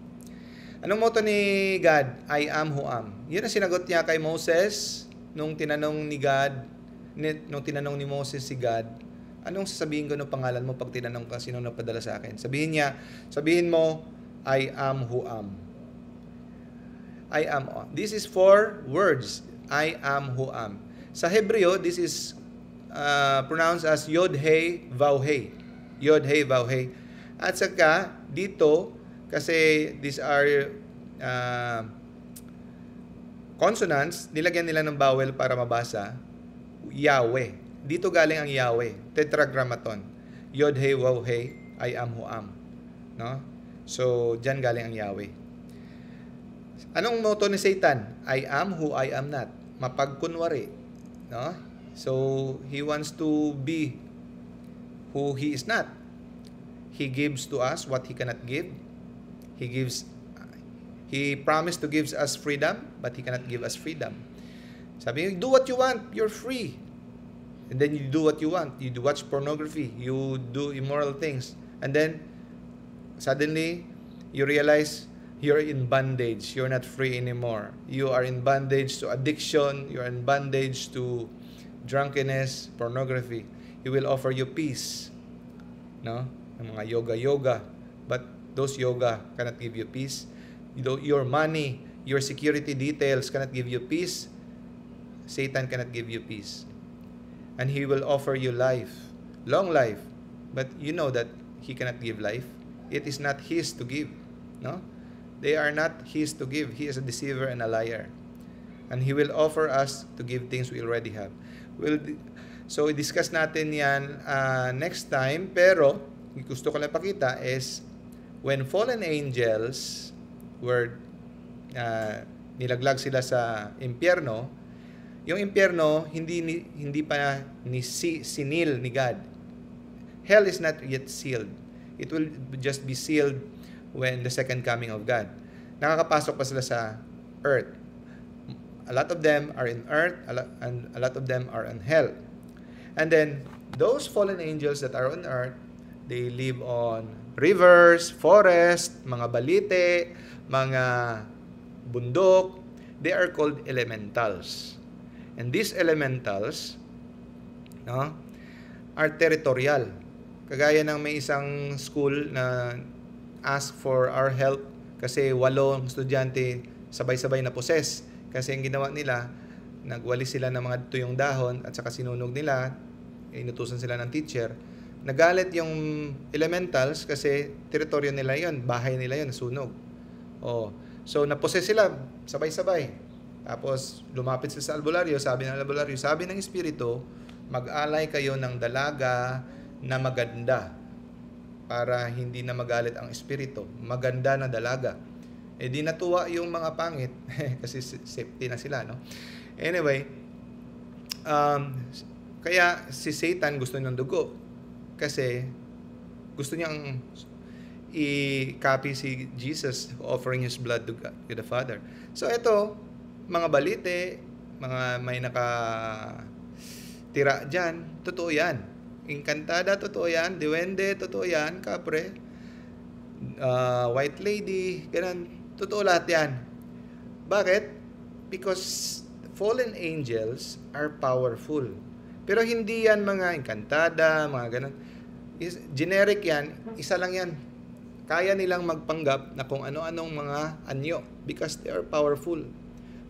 Anong motto ni God? I am who am. Yun ang sinagot niya kay Moses nung tinanong ni God, nung tinanong ni Moses si God, Anong sasabihin ko ng pangalan mo pag tinanong ka sino nagpadala sa akin? Sabihin niya, sabihin mo, I am who am. I am. This is four words. I am who am. Sa Hebreo, this is uh, pronounced as Yod He Vav He. Yod He Vav He. At saka dito kasi these are uh, consonants, nilagyan nila ng vowel para mabasa Yahweh. Dito galing ang Yahweh, tetragrammaton. Yod He Vav He, I am who am. No? So, diyan galing ang Yahweh. Anong motto ni Satan? I am who I am not. Mapagkunwari. No? So, he wants to be who he is not. He gives to us what he cannot give. He gives he promised to give us freedom, but he cannot give us freedom. Sabi do what you want, you're free. And then you do what you want. You do watch pornography, you do immoral things. And then suddenly you realize you're in bondage. You're not free anymore. You are in bondage to addiction. You're in bondage to drunkenness, pornography. He will offer you peace. No? Ng mga yoga-yoga. But those yoga cannot give you peace. Your money, your security details cannot give you peace. Satan cannot give you peace. And he will offer you life, long life. But you know that he cannot give life. It is not his to give. No? They are not his to give. He is a deceiver and a liar. And he will offer us to give things we already have. We'll, so, i-discuss natin yan uh, next time. Pero, gusto ko lang pakita is when fallen angels were uh, nilaglag sila sa impyerno, yung impyerno hindi hindi pa ni si, sinil ni God. Hell is not yet sealed. It will just be sealed when the second coming of God. Nakakapasok pa sila sa earth. A lot of them are in earth, and a lot of them are in hell. And then those fallen angels that are on earth, they live on rivers, forest, mga balite, mga bundok. They are called elementals. And these elementals, no, are territorial. Kagaya ng may isang school na ask for our help kasi walong estudyante sabay-sabay na poses. Kasi ang ginawa nila, nagwali sila ng mga tuyong dahon at saka sinunog nila, inutusan sila ng teacher. Nagalit yung elementals kasi teritoryo nila yon, bahay nila yon, sunog. Oh, so naposes sila sabay-sabay. Tapos lumapit sila sa albularyo, sabi ng albularyo, sabi ng espiritu, mag-alay kayo ng dalaga na maganda para hindi na magalit ang espiritu. Maganda na dalaga. Eh di natuwa yung mga pangit kasi safety na sila, no? Anyway, um, kaya si Satan gusto ng dugo kasi gusto niyang i-copy si Jesus offering his blood to, God, to the Father. So ito, mga balite, mga may naka tira dyan, totoo yan. Encantada, totoo yan. Duwende, totoo yan. Kapre, uh, white lady, ganun. Totoo lahat yan. Bakit? Because fallen angels are powerful. Pero hindi yan mga encantada, mga ganun. Is, generic yan, isa lang yan. Kaya nilang magpanggap na kung ano-anong mga anyo because they are powerful.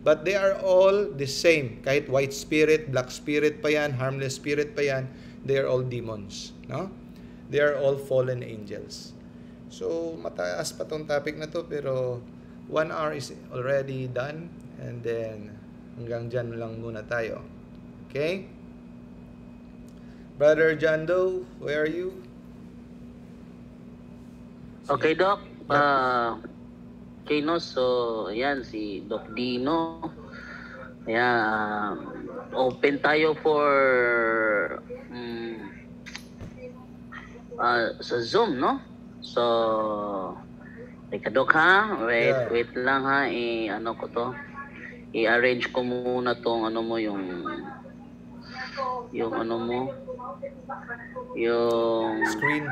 But they are all the same. Kahit white spirit, black spirit pa yan, harmless spirit pa yan, they are all demons. No? They are all fallen angels. So, mataas pa tong topic na to, pero one hour is already done. And then, hanggang dyan lang muna tayo. Okay? Brother John Doe, where are you? Okay, Doc. Ah, no? So, ayan, si Doc Dino. Ayan, ah, open tayo for mm, ah, sa Zoom, no? So, teka, Doc, ha? Wait, Yeah. wait lang, ha? I, ano ko to? I-arrange ko muna tong ano mo, yung yung ano mo, yung Screen.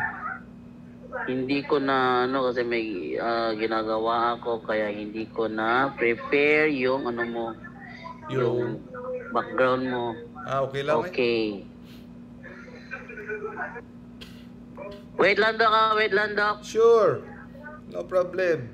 Hindi ko na ano kasi may ah, ginagawa ako kaya hindi ko na prepare yung ano mo yung Yung, background mo ah, okay lang eh. okay Wait lang doc ah, wait lang doc. Sure. No problem.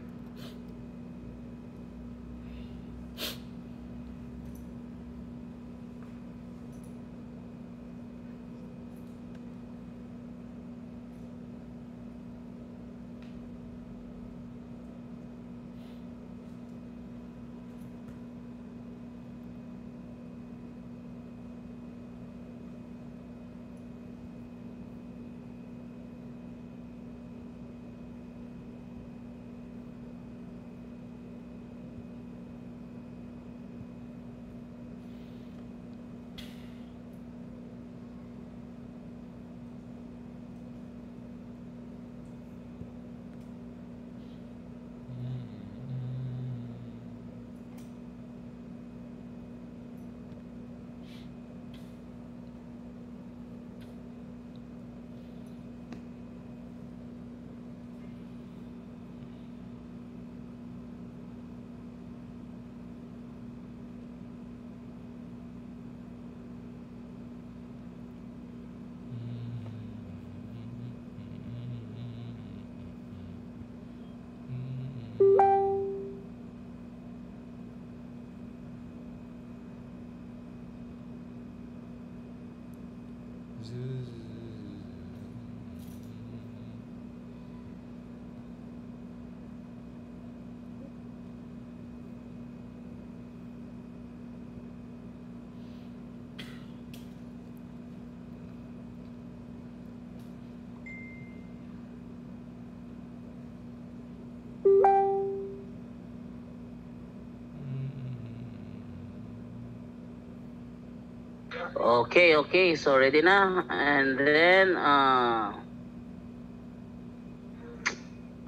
Okay, okay. So ready na. And then uh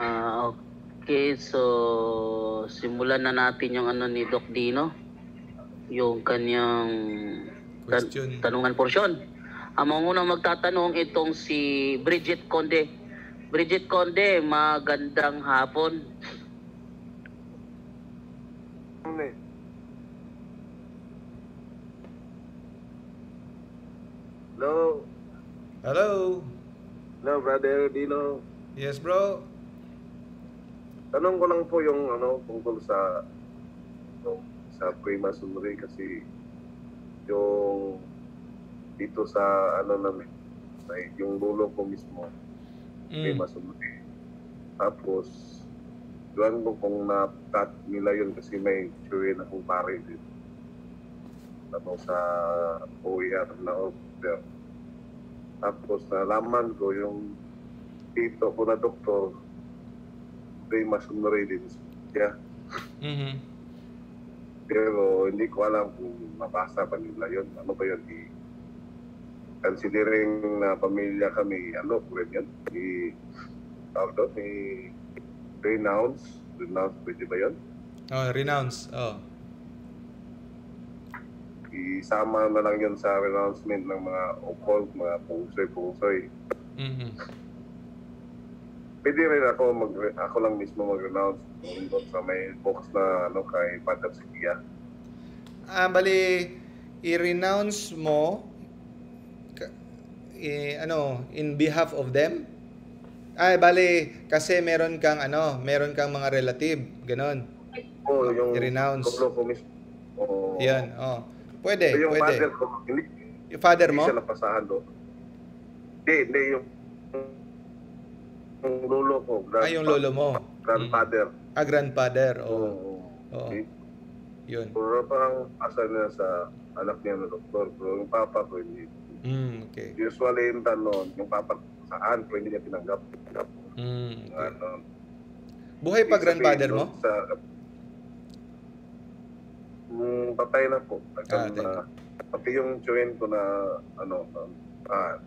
uh, okay, so simulan na natin yung ano ni Doc Dino. Yung kanyang tan- Question. tanungan porsyon. Ang mga unang magtatanong itong si Bridget Conde. Bridget Conde, magandang hapon. Hello, Hello. hello brother Dino. Yes, bro. Tanong ko lang po yung ano tungkol sa yung, sa Freemasonry kasi yung dito sa ano namin may yung lulo ko mismo Mm. Freemasonry. Tapos doon ko kung na-cut nila yun kasi may chewin akong pare din. Ano sa OER na order. Tapos nalaman ko yung tito ko na doktor Freemasonry din siya. Mhm. Pero hindi ko alam kung mabasa pa nila yun. Ano ba yun? I, considering na pamilya kami, ano rin yun? I, tawag doon, i, renounce. Renounce, pwede ba yun? Oh, renounce. Oh. Isama na lang yun sa renouncement ng mga occult, mga pungsoy-pungsoy. Mhm. Pwede rin ako, mag, ako lang mismo mag-renounce doon sa may box na ano kay Padre Sikia. Ah, bali i-renounce mo i, ano, in behalf of them? Ay, bali kasi meron kang ano, meron kang mga relative, ganon. O yung I-renounce. lolo ko mismo. O, Yan, oh. Pwede, yung pwede. father ko, hindi, Yung father Hindi mo? siya napasahan doon. Hindi, hindi yung yung lolo ko. Grand, Ay, yung lolo mo. Grandfather. Ah, grandfather. Oo. Oh. Oo. Okay. Yun. Pero parang asa niya sa anak niya na doktor. Pero yung papa ko hindi. Mm, okay. Usually yung tanong, yung papa saan ko hindi niya tinanggap. tinanggap. Mm, okay. Ano, Buhay pa grandfather mo? Sa, Mm, patay na po. Ah, Tagal thank na. Pati yung chewin ko na ano, ah,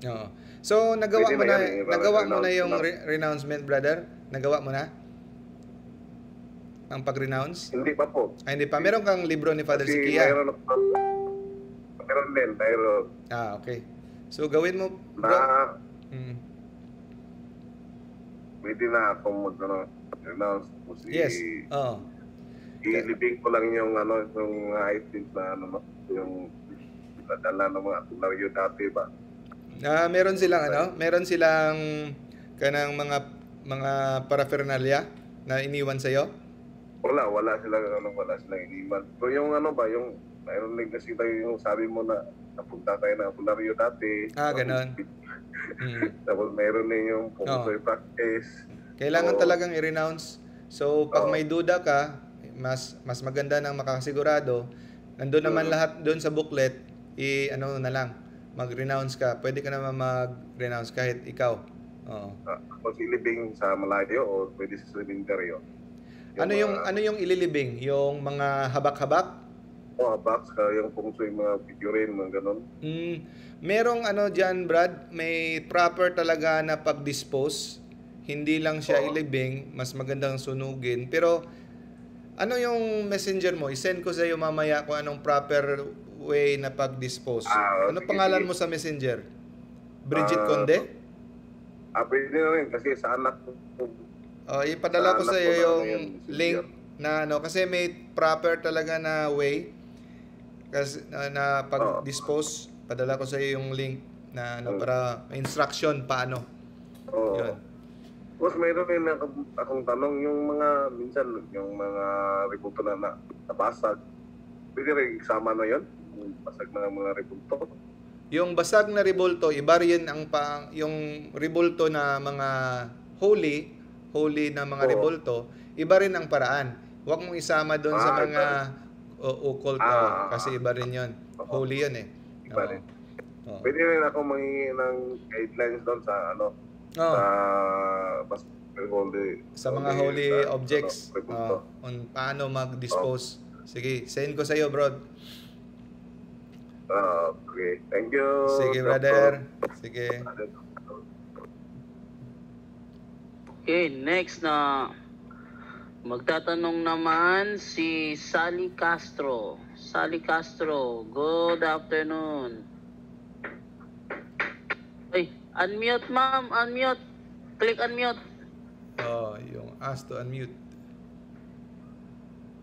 Oo. So, nagawa Pwede mo na na, yan, eh, nagawa mo na yung re- renouncement, brother? Nagawa mo na? Ang pag-renounce? hindi pa po. Ay, hindi pa. Meron kang libro ni Father Kasi Sikia. mayroon. Meron din, mayroon. Ah, okay. So, gawin mo, Na bro. Mm. pwede na akong mag ano, po si Yes. Oo. Ilibig ko lang yung ano yung mga items na ano no, yung nadala ng mga tunaryo dati ba Ah, meron silang ano? Meron silang kanang mga mga paraphernalia na iniwan sa iyo? Wala, wala silang ano, wala silang iniwan. Pero yung ano ba, yung mayroon din kasi tayo yung sabi mo na napunta tayo ng Apolario dati. Ah, ganon. Mm. Tapos mayroon din yung Oo. Pungsoy practice. Kailangan Oo. talagang i-renounce. So, pag Oo. may duda ka, mas mas maganda nang makasigurado. Nandun naman Mm. lahat doon sa booklet, i ano na lang, mag-renounce ka. Pwede ka naman mag-renounce kahit ikaw. Oo. Uh, kung silibing sa malayo o pwede sa cementerio. Ano yung mga- ano yung ililibing? Yung mga habak-habak? Oh, box ka, yung pungsoy mga figurine, mga ganon. Mm, merong ano diyan, Brad, may proper talaga na pag-dispose. Hindi lang siya Oo. ilibing, mas magandang sunugin. Pero ano yung messenger mo? I-send ko sa iyo mamaya kung anong proper way na pag-dispose. Ah, ano sige, pangalan mo sa messenger? Bridget Ah, Conde? Ah, pwede na rin kasi sa anak ko. Oh, ipadala ko sa sa anak iyo ko yung link na ano kasi may proper talaga na way kasi na, na pag-dispose. Padala ko sa iyo yung link na ano, Mm. para instruction paano. Oo. Yun. Tapos mayroon din akong, akong tanong, yung mga, minsan, yung mga rebuto na, na nabasag, pwede rin isama na yun? Yung basag na mga rebuto? Yung basag na rebulto, iba rin ang pang yung rebulto na mga holy, holy na mga Oo. rebulto, iba rin ang paraan. Huwag mong isama doon sa Ah, mga o- occult Ah. oh, kasi iba rin 'yon. Holy 'yun eh. Iba Oo. rin. Oo. Pwede rin ako mangingi ng guidelines doon sa, ano, Oo. sa, bas, holy, sa mga holy sa, objects Ano, oh, on paano mag-dispose. Sige, send ko sa iyo, bro. Ah, okay. Thank you. Sige, Dr. brother. Sige. Okay, next na magtatanong naman si Sally Castro. Sally Castro, good afternoon. Unmute ma'am, unmute. Click unmute. Oh, yung ask to unmute.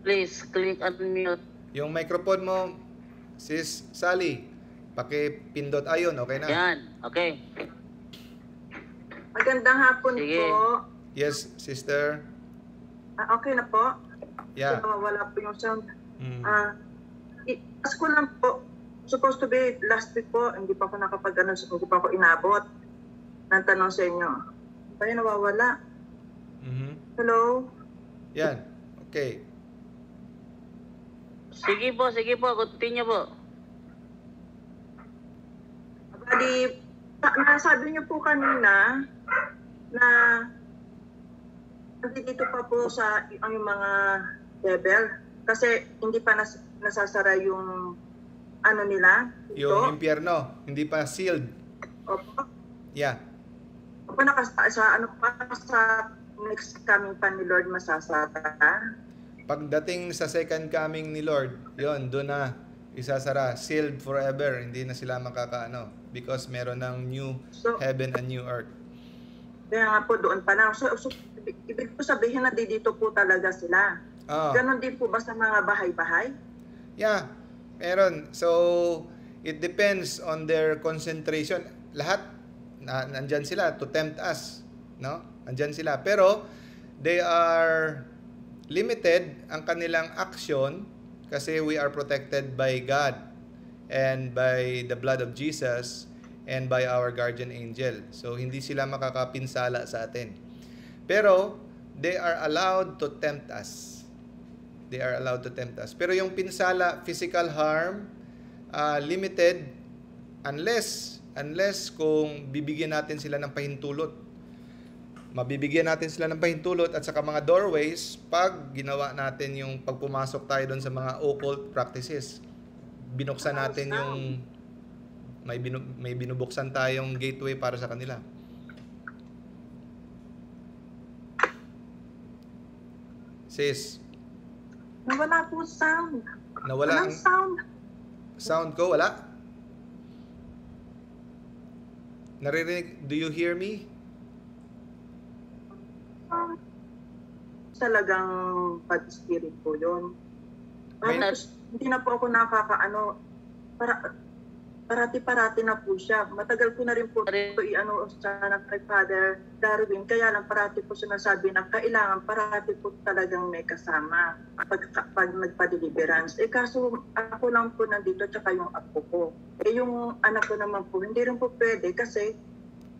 Please, click unmute. Yung microphone mo, sis Sally, paki-pindot ayon, okay na? Yan, okay. Magandang hapon Sige. po. Yes, sister. Ah, okay na po. Yeah. Kasi wala po yung sound. Mm. Ah, i- ask ko lang po. Supposed to be last week po, hindi pa ako nakapag ano, hindi pa ako inabot ng tanong sa inyo. Kaya nawawala. Mhm. Hello? Yan. Okay. Sige po, sige po, continue po. Bali, na, nasabi niyo po kanina na nandito pa po sa ang yung mga devil kasi hindi pa nas, nasasara yung ano nila. Yung ito. impyerno, hindi pa sealed. Opo. Yeah. Opo, nakas, sa ano pa sa next coming pa ni Lord masasara. Pagdating sa second coming ni Lord, yon doon na isasara, sealed forever. Hindi na sila makakaano because meron ng new So, heaven and new earth. kaya nga po doon pa lang. So, so ibig, ibig po sabihin na di dito po talaga sila. Oh. Ganon din po ba sa mga bahay-bahay? Yeah, meron. So, it depends on their concentration. Lahat, na, nandyan sila to tempt us. No? Nandyan sila. Pero, they are limited ang kanilang action kasi we are protected by God and by the blood of Jesus and by our guardian angel. So, hindi sila makakapinsala sa atin. Pero, they are allowed to tempt us they are allowed to tempt us. Pero yung pinsala, physical harm, uh, limited unless unless kung bibigyan natin sila ng pahintulot. Mabibigyan natin sila ng pahintulot at saka mga doorways pag ginawa natin yung pagpumasok tayo doon sa mga occult practices. Binuksan natin yung may binu, may binubuksan tayong gateway para sa kanila. Sis, Nawala po sound. nawala Walang ang sound. sound ko, wala? Naririnig, do you hear me? Talagang pag-spirit po yun. Tapos, hindi na po ako nakakaano, para, parati-parati na po siya. Matagal ko na rin po ito i-ano sana kay Father Darwin. Kaya lang parati po sinasabi na kailangan parati po talagang may kasama pag, pag nagpa-deliverance. Eh kaso ako lang po nandito tsaka yung apo ko. Eh yung anak ko naman po, hindi rin po pwede kasi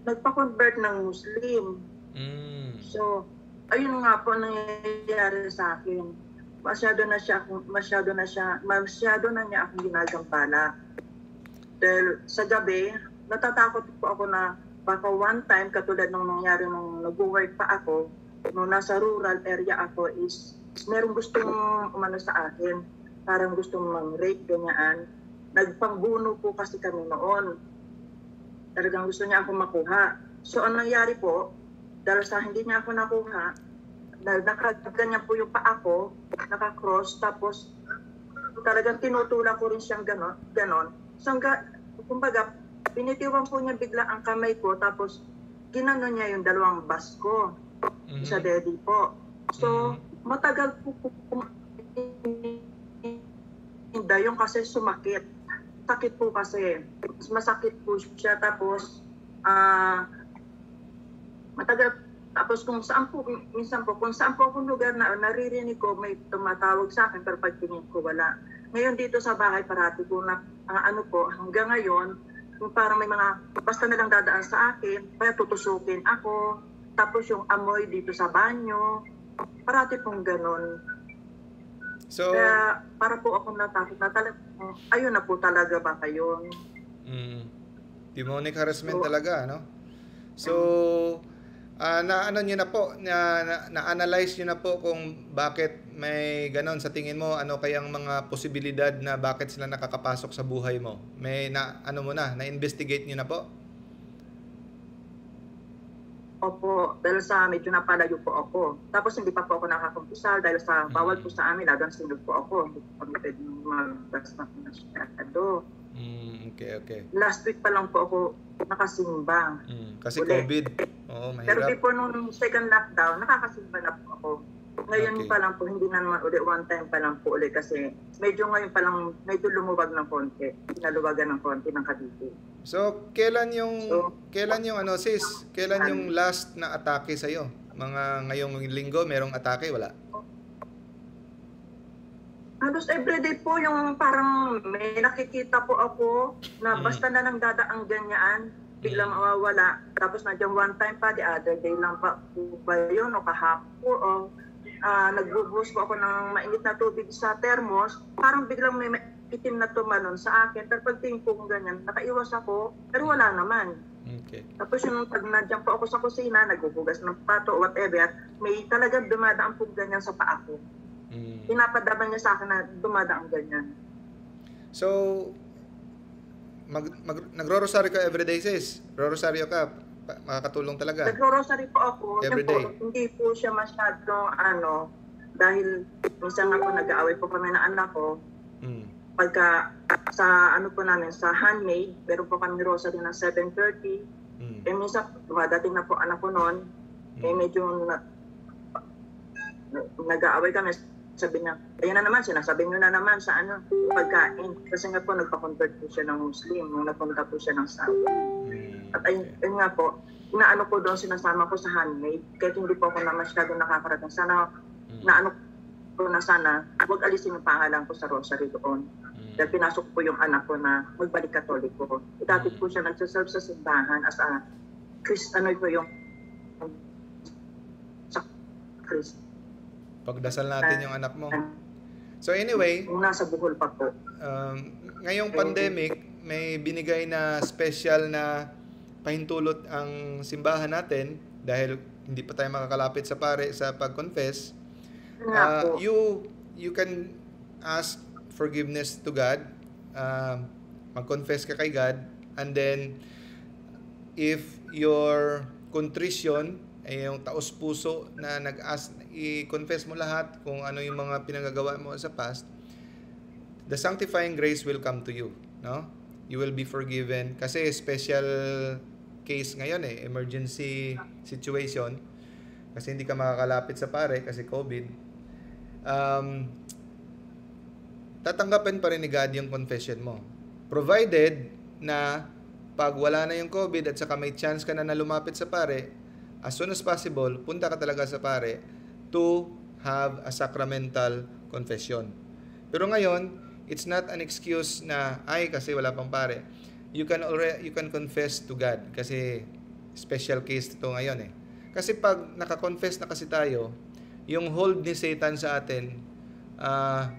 nagpa-convert ng Muslim. Mm. So, ayun nga po ang nangyayari sa akin. Masyado na siya, masyado na siya, masyado na niya akong ginagambala. Dahil sa gabi, natatakot po ako na baka one time, katulad nung nangyari nung nag-work pa ako, nung nasa rural area ako is, is merong gustong umano sa akin, parang gustong mang-rape, ganyan. Nagpangbuno po kasi kami noon. Talagang gusto niya ako makuha. So, ang nangyari po, dahil sa hindi niya ako nakuha, dahil nakaganyan po yung paa ko, nakakross, tapos talagang tinutulak ko rin siyang ganon, ganon. So, hangga, kumbaga, pinitiwan po niya bigla ang kamay ko, tapos ginano niya yung dalawang bus ko Mhm. sa daddy po. So, Mhm. matagal po hindi yung kasi sumakit. Sakit po kasi. Masakit po siya. Tapos, ah, matagal. Tapos kung saan po, minsan po, kung saan po akong lugar na naririnig ko, may tumatawag sa akin, pero pagtingin ko, wala. Ngayon dito sa bahay, parati ko na, ah, ano po, hanggang ngayon, yung parang may mga, basta na lang dadaan sa akin, kaya tutusukin ako, tapos yung amoy dito sa banyo, parati pong ganun. So, Kaya para po ako natakot na talaga, ayun na po talaga ba kayo? mm, demonic harassment So- talaga, no? So, ah, na ano niyo na po, na, na, na-analyze niyo na po kung bakit may ganon sa tingin mo, ano kayang mga posibilidad na bakit sila nakakapasok sa buhay mo? May na ano mo na, na-investigate niyo na po? Opo, dahil sa medyo napalayo po ako. Tapos hindi pa po ako nakakumpisal dahil sa bawal po sa amin, lagang sinod po ako. Hindi po kami pwede magbas na masyado. Mm, okay, okay. Last week pa lang po ako nakasimba. Mm, kasi Uli. COVID. Oo, Pero mahirap. before nung second lockdown, nakakasimba na po ako. Ngayon Okay. pa lang po, hindi na naman uli, one time pa lang po uli kasi medyo ngayon pa lang, medyo lumuwag ng konti. Pinaluwagan ng konti ng Cavite. So, kailan yung So- kailan yung ano sis? Kailan yung last na atake sa iyo? Mga ngayong linggo merong atake wala? Halos everyday po yung parang may nakikita po ako na Mm. basta na lang dadaang ganyan, biglang Mm. mawawala. Tapos nandiyan one time pa, the other day lang pa po ba yun o kahapon o ah, nagbubuhos po ako ng mainit na tubig sa thermos, parang biglang may itim na tumalon sa akin. Pero pagtingin ko ganyan, nakaiwas ako, pero wala naman. Okay. Tapos yung pag nandiyan po ako sa kusina, naghuhugas ng pato o whatever, may talagang dumadaan po ganyan sa paa ko. Mm. Pinapadaman niya sa akin na dumadaan ganyan. So mag, mag nagro-rosaryo ka everyday sis? Rorosaryo ka, makakatulong talaga. Nagro-rosary po ako. Every Yun po, day? hindi po siya masyadong ano, dahil minsan nga po nag-aaway po kami ng anak ko. Mm. Pagka sa ano po namin, sa handmade, meron po kami rosary ng 7.30. Mm. Eh minsan, dumadating na po anak ko noon. Eh Mm. medyo na, nag-aaway kami. Sabi niya, ayun na naman, sinasabi niyo na naman sa ano, pagkain. Kasi nga po, nagpa-convert po siya ng Muslim nung napunta po siya ng Saudi. Mm. At ayun, ayun nga po, inaano ko doon, sinasama ko sa handmade. Kahit hindi po ako na masyado nakakarating. Sana, Mm. naano ko na sana, huwag alisin yung pangalan ko sa rosary doon. Mm. Dahil pinasok po yung anak ko na magbalik katoliko. E dati po siya nagsaserve sa simbahan as a Christ, ano po yung sa Christ. Pagdasal natin yung anak mo. So anyway, Yung nasa buhol pa po. um, ngayong pandemic, may binigay na special na pahintulot ang simbahan natin dahil hindi pa tayo makakalapit sa pare sa pag-confess. Uh, you you can ask forgiveness to God. Uh, mag-confess ka kay God and then if your contrition ay yung taos puso na nag-ask i-confess mo lahat kung ano yung mga pinagagawa mo sa past the sanctifying grace will come to you no? You will be forgiven. Kasi special case ngayon eh emergency situation. Kasi hindi ka makakalapit sa pare kasi COVID. Um, tatanggapin pa rin ni God yung confession mo. Provided na pag wala na yung COVID at saka may chance ka na na lumapit sa pare, as soon as possible, punta ka talaga sa pare to have a sacramental confession. Pero ngayon, it's not an excuse na ay kasi wala pang pare. You can already you can confess to God kasi special case ito ngayon eh. Kasi pag naka-confess na kasi tayo, yung hold ni Satan sa atin ah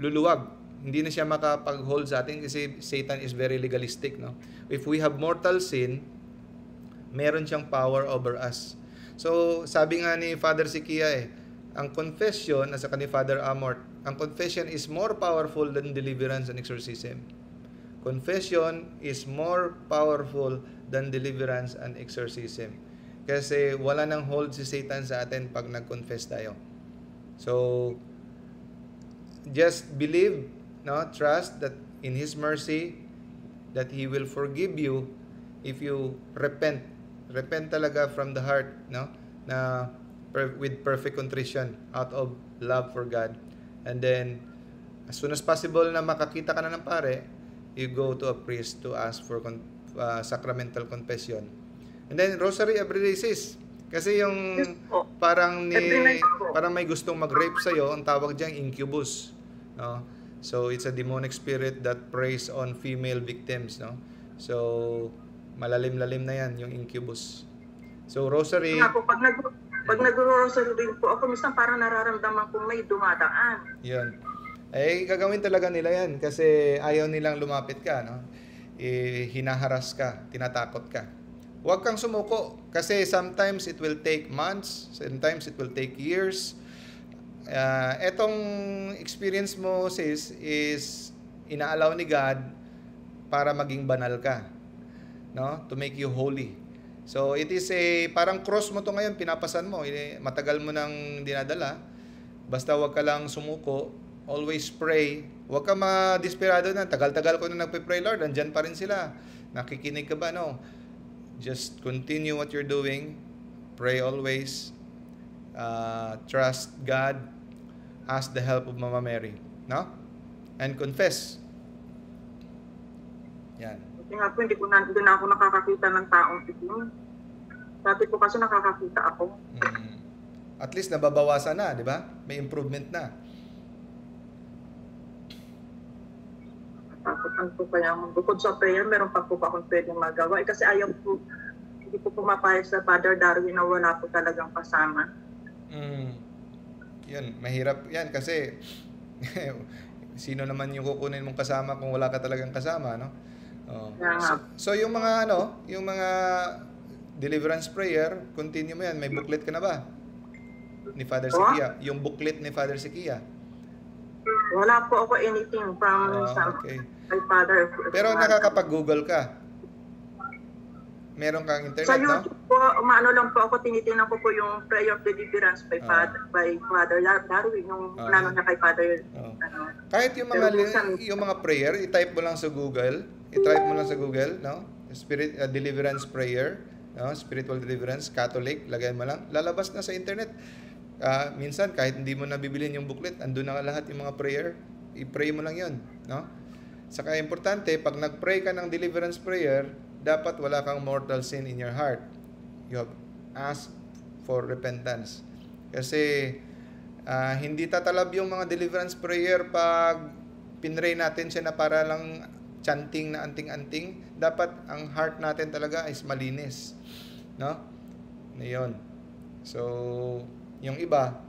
luluwag. Hindi na siya makapag-hold sa atin kasi Satan is very legalistic, no? If we have mortal sin, meron siyang power over us. So, sabi nga ni Father Sikia eh, ang confession, nasa ni Father Amort, ang confession is more powerful than deliverance and exorcism. Confession is more powerful than deliverance and exorcism. Kasi wala nang hold si Satan sa atin pag nag-confess tayo. So, just believe, no, trust that in His mercy, that He will forgive you if you repent. Repent talaga from the heart, no, na per- with perfect contrition out of love for God. And then, as soon as possible na makakita ka na ng pare, you go to a priest to ask for con- uh, sacramental confession. And then, rosary every day, sis. Kasi yung parang ni parang may gustong mag-rape sa ang tawag diyan incubus, no? So it's a demonic spirit that preys on female victims, no? So malalim-lalim na 'yan yung incubus. So rosary, Nga po, pag nag pag nag-rosary din po ako, minsan parang nararamdaman kong may dumadaan. 'yun. Eh gagawin talaga nila 'yan kasi ayaw nilang lumapit ka, no? Eh, hinaharas ka, tinatakot ka. Huwag kang sumuko kasi sometimes it will take months, sometimes it will take years. Ah, etong experience mo sis is inaalaw ni God para maging banal ka. No? To make you holy. So it is a parang cross mo to ngayon pinapasan mo. Matagal mo nang dinadala. Basta wag ka lang sumuko. Always pray. Huwag ka ma-desperado na. Tagal-tagal ko na nagpe-pray, Lord. Andyan pa rin sila. Nakikinig ka ba? No. Just continue what you're doing. Pray always. Uh, trust God. Ask the help of Mama Mary. No? And confess. Yan. Kasi nga po, hindi, ko na, hindi na ako nakakakita ng taong ito. Dati po kasi nakakakita ako. Mm. At least nababawasan na, di ba? May improvement na. Tapos ano po kaya, bukod sa prayer, meron pa po ba akong pwedeng magawa? Eh, kasi ayaw po, hindi po pumapayag sa Father Darwin na wala po talagang kasama. Mm. Yan, mahirap yan kasi sino naman yung kukunin mong kasama kung wala ka talagang kasama, no? Oh. So, so yung mga ano, yung mga deliverance prayer, continue mo yan. May booklet ka na ba? Ni Father Oh? Sikia. Yung booklet ni Father Sikia. Wala po ako anything from sa okay. my father. Pero nakakapag-google ka. Meron kang internet, Sa no? YouTube po, umaano lang po ako, tinitingnan ko po yung Prayer of Deliverance by Ah. Father, by Father Dar- Darwin, yung Ah. plano niya kay Father, Oh. ano, Kahit yung mga yung mga prayer, i-type mo lang sa Google, i-type mo lang sa Google, no? Spirit uh, deliverance prayer, no? Spiritual deliverance Catholic, lagay mo lang, lalabas na sa internet. Ah, minsan kahit hindi mo na bibilhin yung booklet, andun na lahat yung mga prayer, i-pray mo lang 'yon, no? Saka importante, pag nag-pray ka ng deliverance prayer, dapat wala kang mortal sin in your heart. You have asked for repentance. Kasi ah, hindi tatalab yung mga deliverance prayer pag pinray natin siya na para lang chanting na anting-anting. Dapat ang heart natin talaga is malinis. No? Na yun. So, yung iba,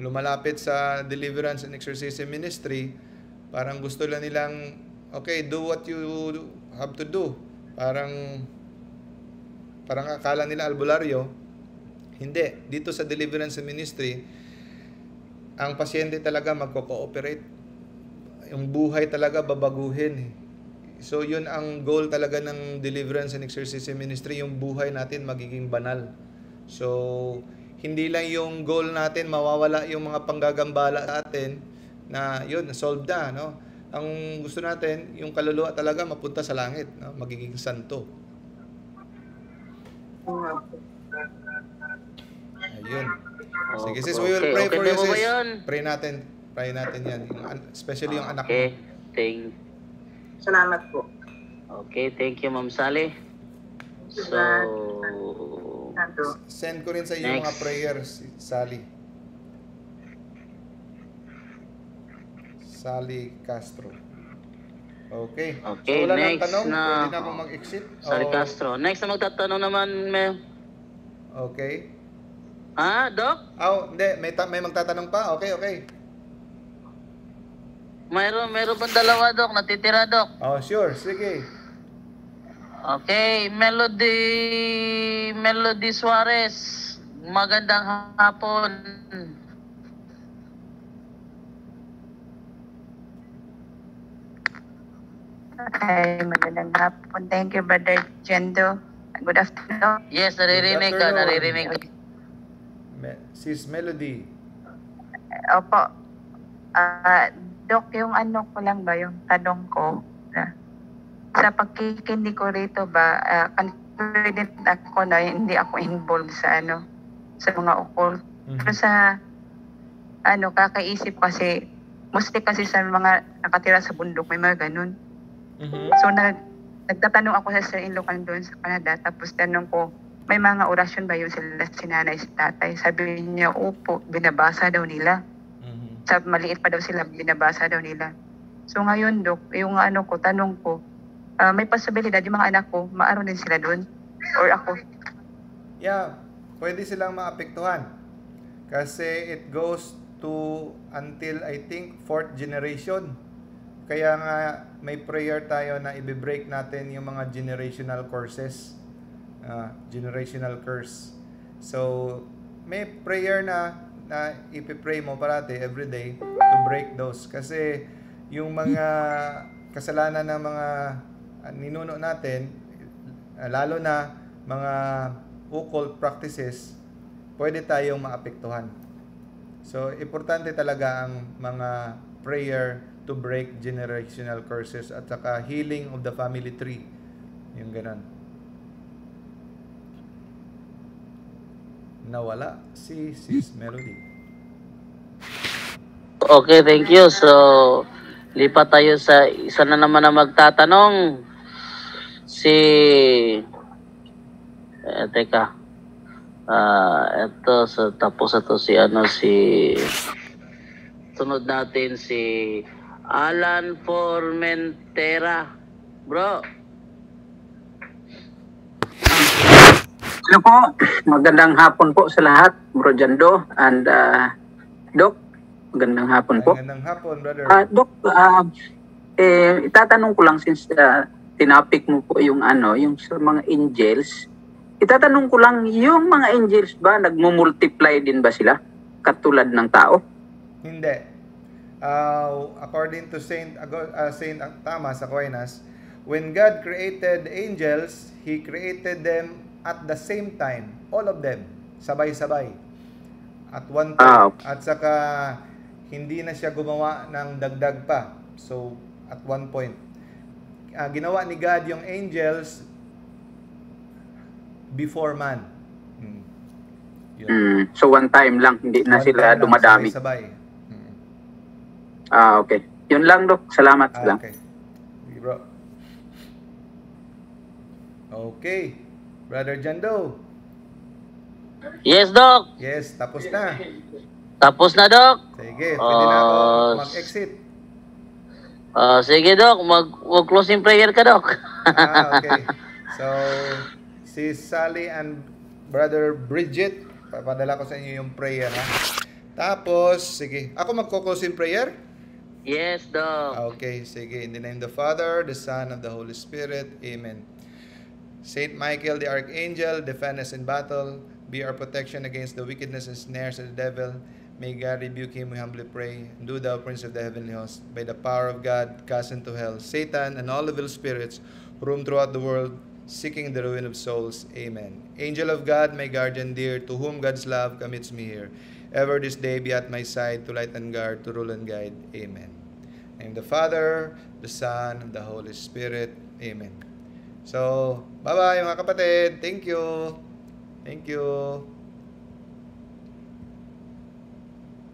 lumalapit sa deliverance and exorcism ministry, parang gusto lang nilang, okay, do what you have to do. Parang, parang akala nila albularyo. Hindi. Dito sa deliverance ministry, ang pasyente talaga magko-cooperate. Yung buhay talaga babaguhin. eh. So yun ang goal talaga ng deliverance and exorcism ministry, yung buhay natin magiging banal. So hindi lang yung goal natin mawawala yung mga panggagambala sa atin na yun, solved na, no? Ang gusto natin, yung kaluluwa talaga mapunta sa langit, no? magiging santo. mga Ayun. Sige sis, we will okay. pray Okay for you mo sis. Pray natin. Pray natin yan. Especially yung anak mo. Okay. Thank Salamat po. Okay, thank you, Ma'am Sally. So, Santo. Send ko rin sa iyo mga Next. prayers, Sally. Sally Castro. Okay. Okay, so, wala next tanong? na- Pwede na akong mag-exit? Sally O- Castro. Next na magtatanong naman, may... Okay. Ah, Doc? Oh, hindi. May, may magtatanong pa? Okay, okay. Mayroon, mayroon pang dalawa, Doc. Natitira, Doc. Oh, sure. Sige. Okay, Melody... Melody Suarez. Magandang hapon. Ay, magandang hapon. Thank you, Brother Jendo. Good afternoon. Yes, naririnig ka, naririnig ka. Me- Sis Melody. Opo. Ah, Dok, yung ano ko lang ba, yung tanong ko, na, sa pagkikindi ko rito ba, ah, confident ako na hindi ako involved sa ano, sa mga occult. Mhm. Pero sa, ano, kakaisip kasi, mostly kasi sa mga nakatira sa bundok, may mga ganun. Mhm. So nag nagtatanong ako sa Sir in Locan doon sa Canada tapos tanong ko may mga orasyon ba yun sila si nanay si tatay? Sabi niya, opo, binabasa daw nila. Mhm. Sa maliit pa daw sila, binabasa daw nila. So ngayon, Dok, yung ano ko, tanong ko, ah, may possibility yung mga anak ko, maaro din sila doon? Or ako? Yeah, pwede silang maapektuhan. Kasi it goes to until I think fourth generation. Kaya nga may prayer tayo na i-break natin yung mga generational curses. Ah, generational curse. So, may prayer na na ipipray mo parati every day to break those. Kasi yung mga kasalanan ng mga ah, ninuno natin, ah, lalo na mga occult practices, pwede tayong maapektuhan. So, importante talaga ang mga prayer to break generational curses at saka healing of the family tree. Yung ganon. Nawala si Sis Melody. Okay, thank you. So, lipat tayo sa isa na naman na magtatanong. Si... Eh, teka. Ah, eto, so, tapos ito si ano, si... Sunod natin si Alan Formentera. Bro, Hello po, magandang hapon po sa lahat, Bro Jando and uh, Doc. Magandang hapon po. Magandang hapon, brother. Ah, Doc, ah, eh, itatanong ko lang since uh, tinapik mo po yung ano, yung sa mga angels. Itatanong ko lang, yung mga angels ba, nagmumultiply din ba sila? Katulad ng tao? Hindi. Uh, according to Saint uh, Saint Thomas Aquinas, when God created angels, He created them at the same time, all of them, sabay-sabay. At one time. Ah, okay. At saka hindi na siya gumawa ng dagdag pa. So, at one point. Ah, ginawa ni God yung angels before man. Hmm. Yun. Mm, so one time lang, hindi One na sila dumadami. Sabay-sabay. Ah, okay. Yun lang, Doc. Salamat Ah, lang. okay. Sige, bro. Okay. Brother Jando. yes, Doc. Yes, tapos na. Tapos na, Doc. Sige, pwede na ako Ah, mag-exit. Ah, sige, Doc. Mag, mag closing prayer ka, Doc. Ah, okay. So, si Sally and Brother Bridget, papadala ko sa inyo yung prayer, ha? Tapos, sige. Ako magko-close in prayer? Yes, Doc. Okay, sige. In the name of the Father, the Son, and the Holy Spirit. Amen. Saint Michael, the Archangel, defend us in battle. Be our protection against the wickedness and snares of the devil. May God rebuke him, we humbly pray. Do thou, Prince of the heavenly host, by the power of God, cast into hell Satan and all the evil spirits who roam throughout the world, seeking the ruin of souls. Amen. Angel of God, my guardian dear, to whom God's love commits me here. Ever this day be at my side, to light and guard, to rule and guide. Amen. Name the Father, the Son, and the Holy Spirit. Amen. So, bye-bye mga kapatid. Thank you. Thank you.